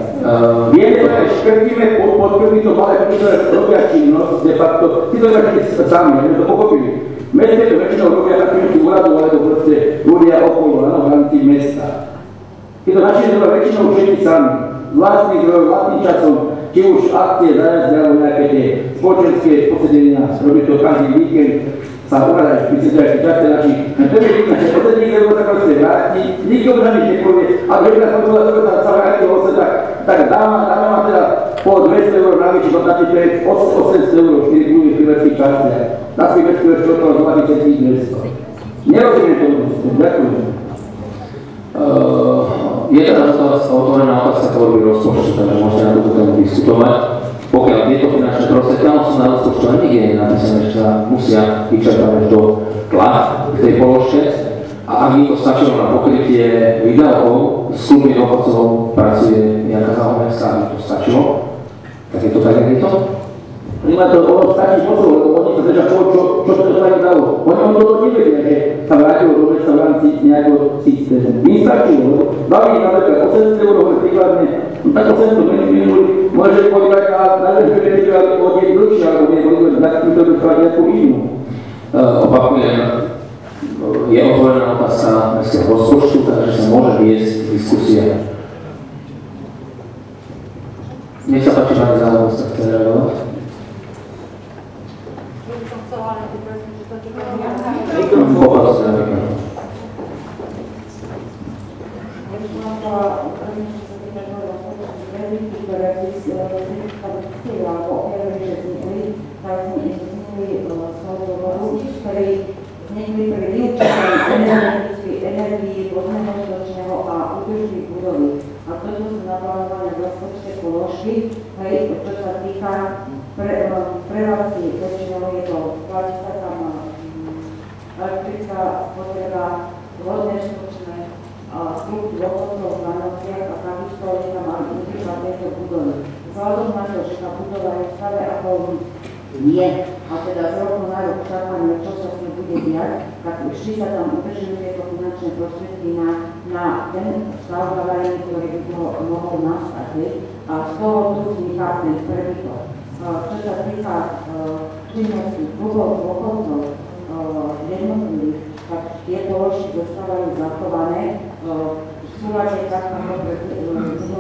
Vieme, že škrtíme podporky to malé, ktoré robia činnosť, de facto, ty to máš sami, že to pochopili. Meste to väčšinou robia na činnosti úradu, alebo proste ľudia okolo, na v rámci mesta. Ty to načíne robia väčšinou všetci sami. Vlastných zdrojov, vlastným časom, či už akcie, zajazdy, alebo nejaké tie spoločenské posedenia, robí to každý víkend, sa uhrať, keď si to aj časte naši, to je vidno, že poslední lebo sa proste vráti, nikto sa nič nepovie, a keď sa to sa vráti o tak, tak dáma, dáma ma teda po 200 eur na vyšší hodnoty, to je 800 eur, 4 kluby v priveckých častiach. Na svoj vecku ešte okolo 20 200. Nerozumiem tomu, ďakujem. Uh, je teda otvorená otázka tvorby rozpočtu, takže môžete na túto tému diskutovať pokiaľ tieto finančné prostriedky, tam sú na rozpočtu a nikde je napísané, že sa musia vyčerpať do tla v tej položke. A ak mi to stačilo na pokrytie výdavkov, s klubmi dôchodcov pracuje nejaká záhoďarská, aby to stačilo, tak je to tak, jak je to? Prima to ono stačí spôsob, lebo oni sa držia, čo, čo, čo to dostane dalo. Oni on toto nevedia, že sa vrátilo do mesta v rámci nejakého systému. My stačilo, lebo baví napríklad 800 eur, hovorí príkladne, no tak 800 menej minuli, môže povedať a najlepšie vedieť, ale od nej dlhšie, alebo nie, povedať, tak to dostať nejakú inú. Uh, opakujem, je otvorená otázka mestského rozpočtu, takže sa môže viesť diskusia. Nech sa páči, pani záležitosť, sa chce reagovať. Poprosím, mikrofón. vznikli pri vyučívaní energetickej energii, vodného stočného a údržby budovy. A toto sú naplánované v rozpočte položky, hej, čo sa týka pre, prevádzky, väčšinou je to, platí sa tam mm, elektrická spotreba, vodné stočné, klub dôchodcov v Lanociach a takisto je tam aj údržba tejto budovy. To, že tá budova je ako je, a teda z roku na rok čakáme, čo sa s ním bude diať, tak vždy sa tam udržujú tieto finančné prostriedky na, na ten stav havarijný, ktorý by mohol nastať. A z toho tu vzniká ten prebytok. Čo sa týka činnosti klubov dôchodcov jednotlivých, tak tie položky zostávajú zachované v súlade tak, ako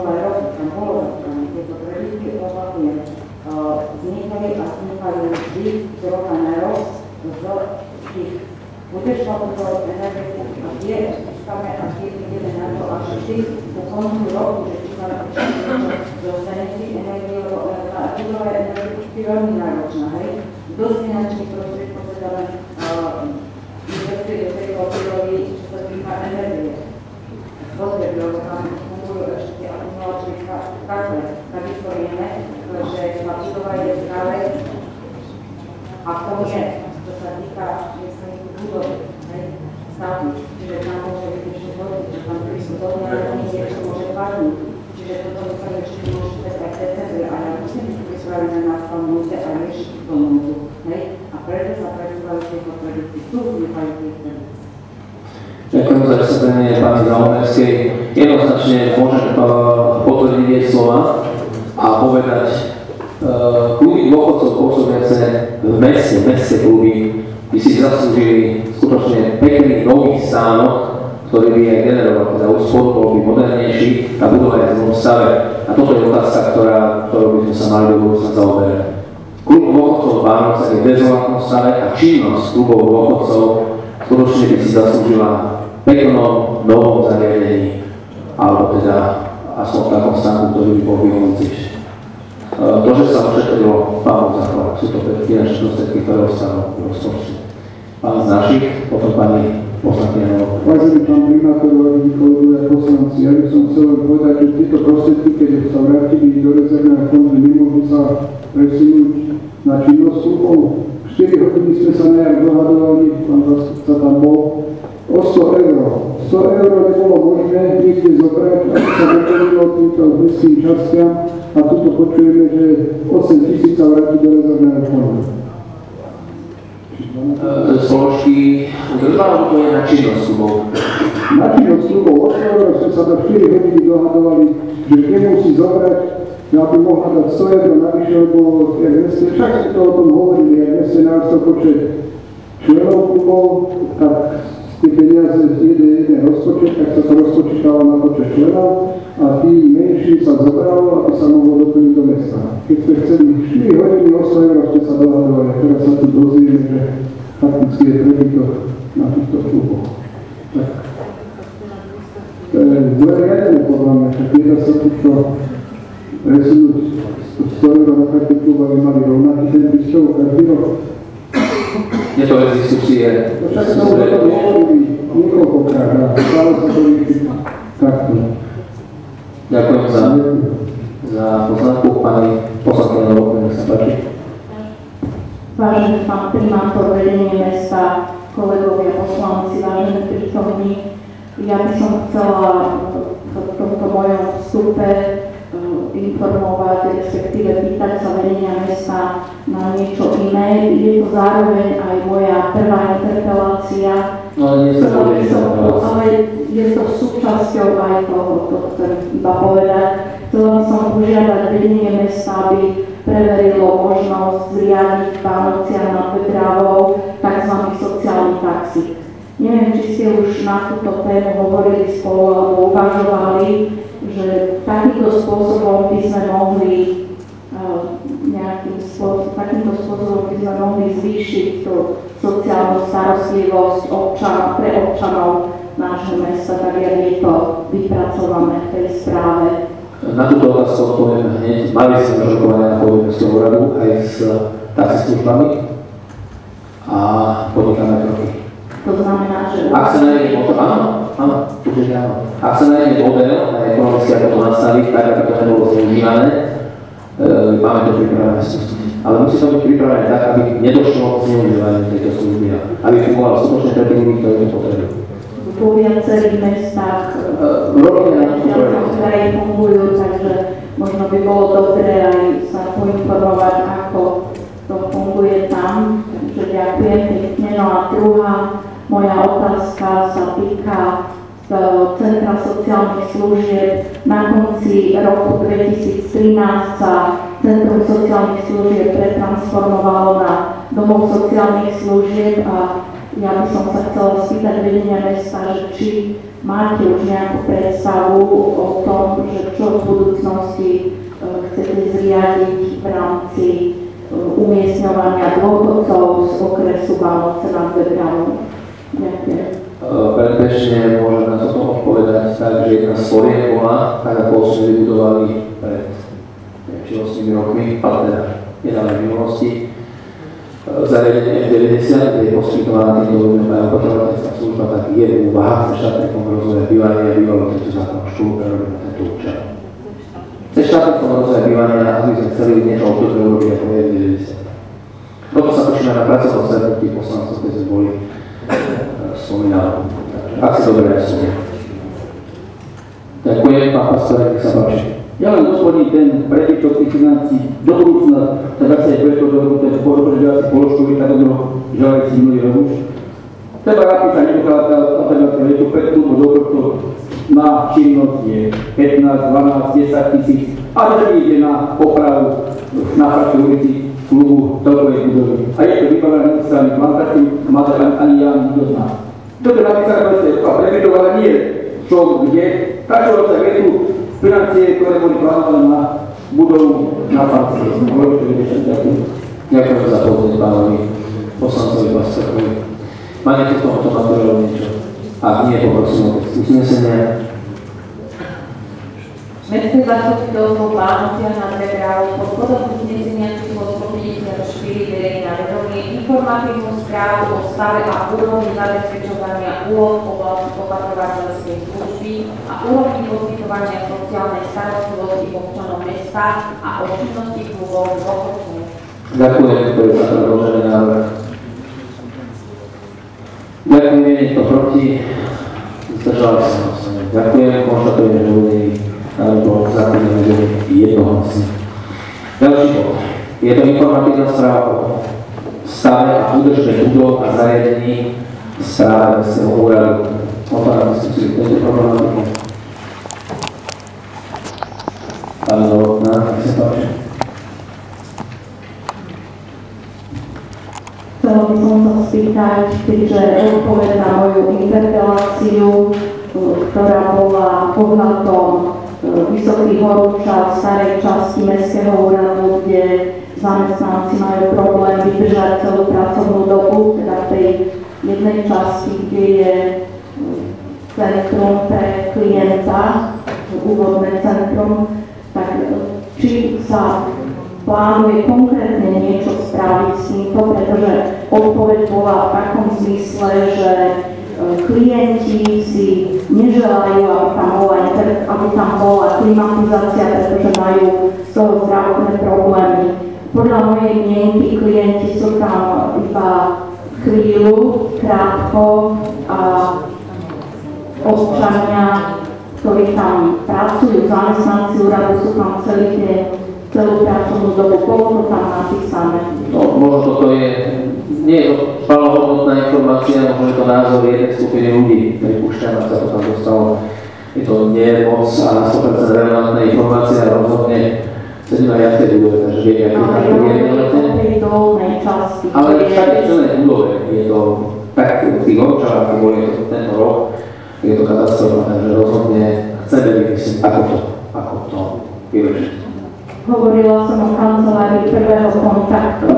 roky tam bolo. Tieto prebytky opakujem vznikali a vznikajú vždy z roka na rok z tých údržbových energetických a tie získame a tie ideme na to až vždy po koncu roku, že niečo zostane z tých energií, lebo budova je energeticky veľmi náročná, hej. Dosť finančných prostriedkov sa investuje do tejto budovy, čo sa týka energie. Tam fungujú ešte akumulačné katle. Takisto vieme, že tá budova je stále ako je, čo sa týka myslím, budovy, stavby. Čiže tam môže byť ešte zhodný, že tam prísú do niečo môže padnúť. Čiže toto sa ešte môže tak v decembri, ale musíme byť pripravené na stav núdze a riešiť túto núdzu. A preto sa presúvajú tieto predikty. Tu tie predikty. Ďakujem za vysvetlenie pani Zaumerskej. Jednoznačne môžem jej slova a povedať, uh, kluby dôchodcov pôsobiace v meste, v meste kluby by si zaslúžili skutočne pekný nový stánok, ktorý by aj generoval teda úspor, bol by modernejší a budova je v zlom stave. A toto je otázka, ktorá, ktorou by sme sa mali do budúcna zaoberať. Klub dôchodcov v Vánoce je v dezolátnom stave a činnosť klubov dôchodcov skutočne by si zaslúžila peknom, novom zariadení, alebo teda aspoň v takom stanku, ktorý by bol vyhovujúcejší. To, že sa ošetrilo pánom zachovať, sú to finančné prostriedky, ktoré ostanú v rozpočte. Pán z našich, potom pani poslankyňa. Vážený pán primátor, vážení kolegovia poslanci, ja by som chcel povedať, že tieto prostriedky, keď sa vrátili do rezervného fondu, nemôžu sa presunúť na činnosť klubov. 4 hodiny sme sa nejak dohadovali, pán zastupca tam bol, o 100 eur. 100 eur nebolo možné niekde zobrať, ako sa dovolilo týmto blízkým častiam a tuto počujeme, že 8 tisíc sa vráti do rezervného fondu. Z položky udržba, to je na činnosť klubov. Na činnosť 100 eur sme sa do 4 hodiny dohadovali, že nemusí zobrať, aby mohla dať 100 eur navyše, lebo jak ste, však ste to o tom hovorili, ak ste narastol počet členov klubov, tak tie peniaze z jeden, jeden rozpočet, tak sa to rozpočítalo na počet členov a tým menším sa zobralo, aby sa mohlo doplniť do mesta. Keď sme chceli 4 hodiny o 100 eur, ste sa dohadovali, a teraz sa tu dozvieme, že fakticky je prebytok na týchto kluboch. Tak. To je zle riadené podľa mňa, však nedá sa týchto presunúť 100 eur na taký klub, aby mali rovnaký ten prísťov každý rok. Je to bez diskusie. To však sme už o tom hovorili niekoľkokrát a stále sa to takto. Ďakujem za, za poznámku pani poslankyňa Nová, nech sa páči. Vážený pán primátor, vedenie mesta, kolegovia poslanci, vážení prítomní, ja by som chcela v tomto mojom vstupe informovať, respektíve pýtať sa vedenia mesta na niečo iné. Je to zároveň aj moja prvá interpelácia. No, nie som, ale je to súčasťou aj toho, to chcem iba povedať. Chcela som požiadať vedenie mesta, aby preverilo možnosť zriadiť v Vánociach nad Vedravou tzv. sociálny taxi. Neviem, či ste už na túto tému hovorili spolu alebo uvažovali, že takýmto spôsobom by sme mohli uh, nejakým spôsobom, takýmto spôsobom by sme mohli zvýšiť tú sociálnu starostlivosť občan, pre občanov nášho mesta, tak jak je to vypracované v tej správe. Na túto otázku odpoviem hneď. Mali sme rokovania na pôvodnom úradu aj s taxislužbami a podnikáme kroky. To znamená, že... Ak sa nájde model, áno, áno, určite áno. Ak sa nájde model na ekonomicky, ako to nastaviť, tak aby to nebolo zneužívané, e, máme to pripravené. Ale musí to byť pripravené tak, aby nedošlo k zneužívaniu tejto služby, aby fungovalo skutočne pre tých ľudí, ktorí to potrebujú. Po viacerých mestách to ktoré fungujú, takže možno by bolo dobré aj sa poinformovať, ako to funguje tam. Takže ďakujem pekne. No a druhá moja otázka sa týka e, Centra sociálnych služieb. Na konci roku 2013 sa Centrum sociálnych služieb pretransformovalo na domov sociálnych služieb a ja by som sa chcela spýtať vedenia mesta, že či máte už nejakú predstavu o tom, že čo v budúcnosti e, chcete zriadiť v rámci e, umiestňovania dôchodcov z okresu Vánoce nad Vedranou. Ďakujem. Predbežne môžem na toto odpovedať tak, že jedna bola, tak ako sme vybudovali pred 8 rokmi, ale teda nedávnej minulosti, zariadenie F90, kde je poskytovaná týmto opatrovateľská služba, tak je úvaha za štátne fond rozvoja bývania bývalo tento zákon školu prerobiť na tento účel. Cez štátny fond rozvoja bývania, aby sme chceli niečo o toto urobiť ako F90. Toto sa počína na pracovnom stretnutí poslancov, keď sme boli spomínali. Ak si dobre jasne. Ďakujem, pán pastor, nech sa páči. Ja len doplním ten prebytok tých financí do budúcna, tak asi aj preto, že ten požiadací položkový tak do želajci minulý rok už. Treba napísať nepokladá alternatíva, je pred túto dôchodcov na činnosť je 15, 12, 10 tisíc, ale že ide na opravu na faktu klubu celkovej budovy. A je to vybavené bankársky, má to ani ja nikto zná. Toto je napísané proste, a prebytok, nie čo, kde, každého sa je tu financie, ktoré boli plánované na budovu na fakcie. Ďakujem za pozornosť pánovi poslancovi Pasterkovi. Má niekto k tomuto materiálu niečo? Ak nie, poprosím o uznesenia. Mestské zastupiteľstvo Vánocia na Prebrahu pod kodom uznesenia číslo 154 berie na vedomie informatívnu správu o stave a úrovni zabezpečovania úloh v oblasti opatrovateľskej služby a úrovni poskytovania sociálnej starostlivosti občanov mesta a o činnosti klubov dôchodcov. Ďakujem, to je za predložený návrh. Ďakujem, je niekto proti. Sa hlasovania. Ďakujem, konštatujem, že bude alebo zákonné vedenie jednohlasne. Ďalší bod. Je to informatívna správa o stave a údržbe budov a zariadení správe Mestského úradu. Otváram diskusiu k tejto problematike. Pán Novotná, nech sa páči. Chcela by som sa spýtať, keďže odpoveď na moju interpeláciu, ktorá bola pohľadom Vysoký horúča v starej časti Mestského úradu, kde zamestnanci majú problém vydržať celú pracovnú dobu, teda v tej jednej časti, kde je centrum pre klienta, úvodné centrum, tak či sa plánuje konkrétne niečo spraviť s týmto, pretože odpoveď bola v takom zmysle, že klienti si neželajú, aby tam bola, aby tam bola klimatizácia, pretože majú z toho zdravotné problémy. Podľa mojej mienky klienti sú tam iba chvíľu, krátko a občania, ktorí tam pracujú, zamestnanci úradu sú tam celý deň, celú pracovnú dobu, bolo tam napísané. No, možno toto je nie je to plnohodnotná informácia, možno je to názor jednej skupiny ľudí, pripúšťam, ak sa to tam dostalo. Je to nie moc a na 100% relevantná informácia a rozhodne sedím aj ja v tej budove, takže viem, aký tam je Ale všade v celej budove je to tak v tých horúčavách, ako boli to tento rok, je to katastrofa, takže rozhodne chceme vymyslieť, ako to, ako to vyriešiť. Hovorila som o kancelárii prvého kontaktu.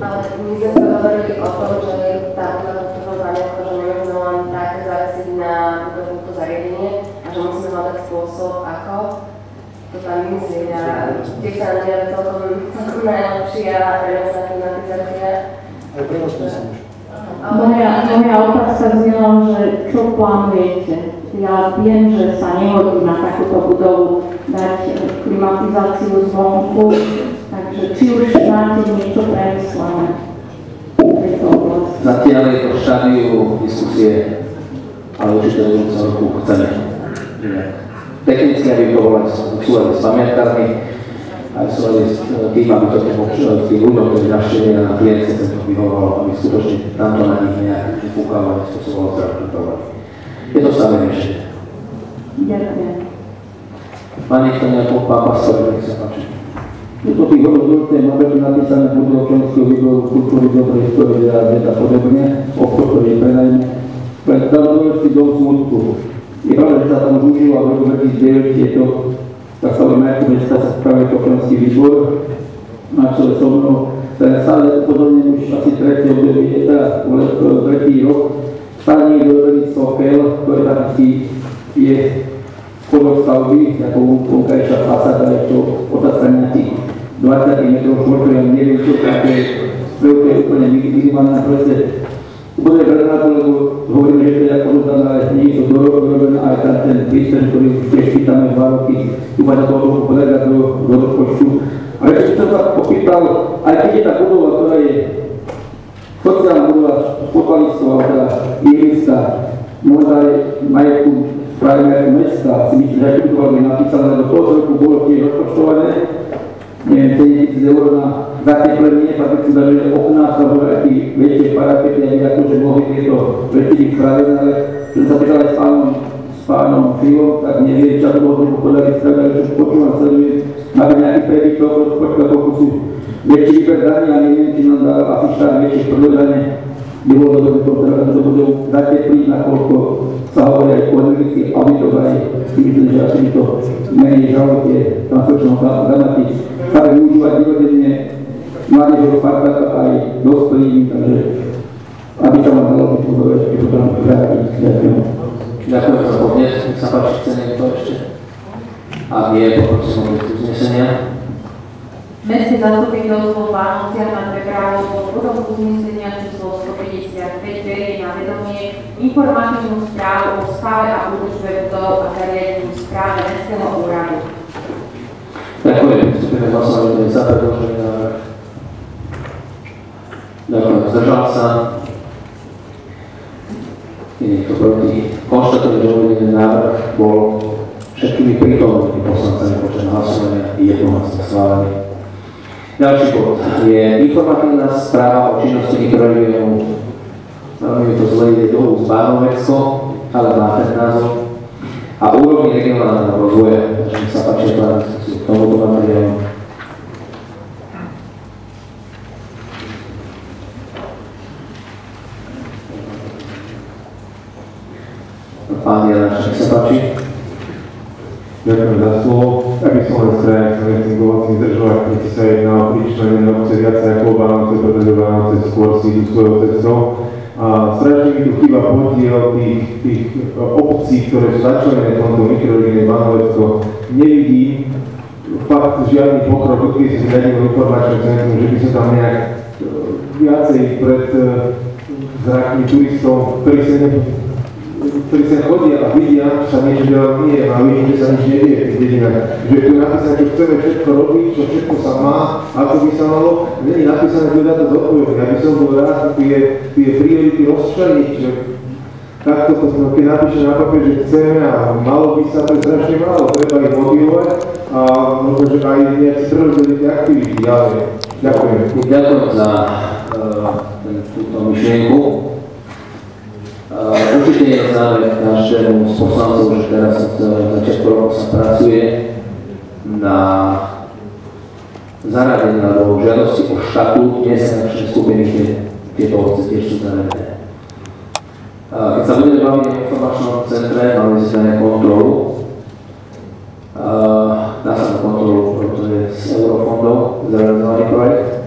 Ale my sme sa hovorili o tom, že tá budova toho zamiatku, že nemôžeme len tak zavesiť na budovu to zariadenie a že musíme hľadať spôsob, ako vymyslieť a tiež sa nám celkom, celkom najlepšia prenosná klimatizácia. Aj prenosné sa už. Moja, moja otázka znela, že čo plánujete? Ja viem, že sa nehodí na takúto budovu dať klimatizáciu zvonku, takže či už máte niečo premyslené v tejto oblasti? Zatiaľ je to v štádiu diskusie, ale určite v budúcom roku chceme. Technicky, aby to bolo v súlade s pamiatkami, aj v súlade s tým, aby to obč- tým ľuďom, ktorí navštívili na klientské centrum vyhovovalo, aby skutočne tamto na nich nejak nepúkalo, nespôsobovalo zražutovať. Je to stále riešenie. Ďakujem. Má niekto nejakú pastor, nech sa páči. Je to tých rozhodnutie, máme tu napísané bude občanského výboru kultúry, dobrej histórie a podobne, obchod, ktorý je prenajme. Len tam dôležitý dom smutku. Je pravda, že sa tam už užíva v roku 2009, je to ako mesta sa spravuje občanský výbor, na čele so mnou. Ten stále upozorňujem už asi tretie obdobie, teda tretí rok, stanie do Sokel, ktoré tam je podľa stavby, ako vonkajšia fasáda, je to otázka nejakých 20 metrov štvorcov, ja neviem, čo také veľké úplne minimálne, proste úplne preto, lebo hovoríme, že to je ako dodané, ale nie je to dorobené, aj tam ten prístroj, ktorý tiež pýtame dva roky, tu ma to toho podľa do, do rozpočtu. Ale ešte som sa popýtal, aj keď je tá budova, ktorá je sociálna budova, podpalistvo, teda ihriska, možno aj majetku spravíme ako mesta, si myslím, že aj tu bolo napísané, lebo toho roku bolo tiež rozpočtované, neviem, 50 eur na zateplenie, tak si okná sa boli aký väčšie parapety, aby akože mohli tieto veci spravené, ale som sa pýtal aj s pánom, s pánom Filom, tak neviem, čo to bolo tomu podľa spravené, že počúvam, sledujem, máme nejaký prebytok rozpočtu, koľko sú väčší výber daní a neviem, či nám dá asi štát väčšie prododanie, nebolo dobre to, teda to budú zatepliť, nakoľko sa hovorí aj o energetických auditoch, aj si myslím, že asi by to menej žalujte transferčného dramatiť, stále využívať divadenne Mestské zastupiteľstvo Vánocia na prepravou potom uznesenia číslo 155 berie na vedomie informatívnu správu o stave a údržbe budov a zariadení správe Mestského úradu. Ďakujem, vstupujeme hlasovanie za predložený návrh. Ďakujem, zdržal sa. Je niekto proti. Konštatujem, že uvedený návrh bol všetkými prítomnými poslancami počas hlasovania jednohlasne schválený. Ďalší bod je informatívna správa o činnosti mikroregiónu. Veľmi je to zle, ide dolu z Bánovecko, ale má ten názov. A úrovni regionálneho rozvoja, takže mi sa páči pán k tomuto materiálu. Pán Janač, nech sa páči. Ďakujem za slovo. Aby som len nechcem go vlastne zdržovať, keď sa jedná o príčlenenie obce viacej ako o Vánoce, pretože Vánoce skôr si idú svojou cestou. A strašne mi tu chýba podiel tých, tých obcí, ktoré sú začlenené v tomto mikroregióne Vanovecko. Nevidím fakt žiadny pokrok, odkedy si zriadil informačné centrum, že by sa tam nejak e, viacej pred e, zrakmi turistov, ktorí sa ktorí sa chodia a vidia, sa niečo ďalej nie a vidí, že sa nič nedieje v tých. Že je tu napísané, čo chceme všetko robiť, čo všetko sa má, ako by sa malo, nie je napísané, kto dá to zodpovedný. Ja by som bol rád tie, tie priority rozčleniť, že takto to no, keď napíše na papier, že chceme a malo by sa, to je strašne málo, treba ich motivovať a možno, že aj nejak si prerozdeliť tie aktivity ďalej. Ďakujem. Ďakujem za uh, túto myšlienku. Uh, určite je záver každému z poslancov, že teraz začiatku roku sa pracuje na zaradení alebo žiadosti o štatút, dnes sa skupiny tie, tieto obce tiež sú zaradené. Keď sa budeme baviť o informačnom centre, mali sme kontrolu. Dá sa na kontrolu, pretože z eurofondov zrealizovaný projekt.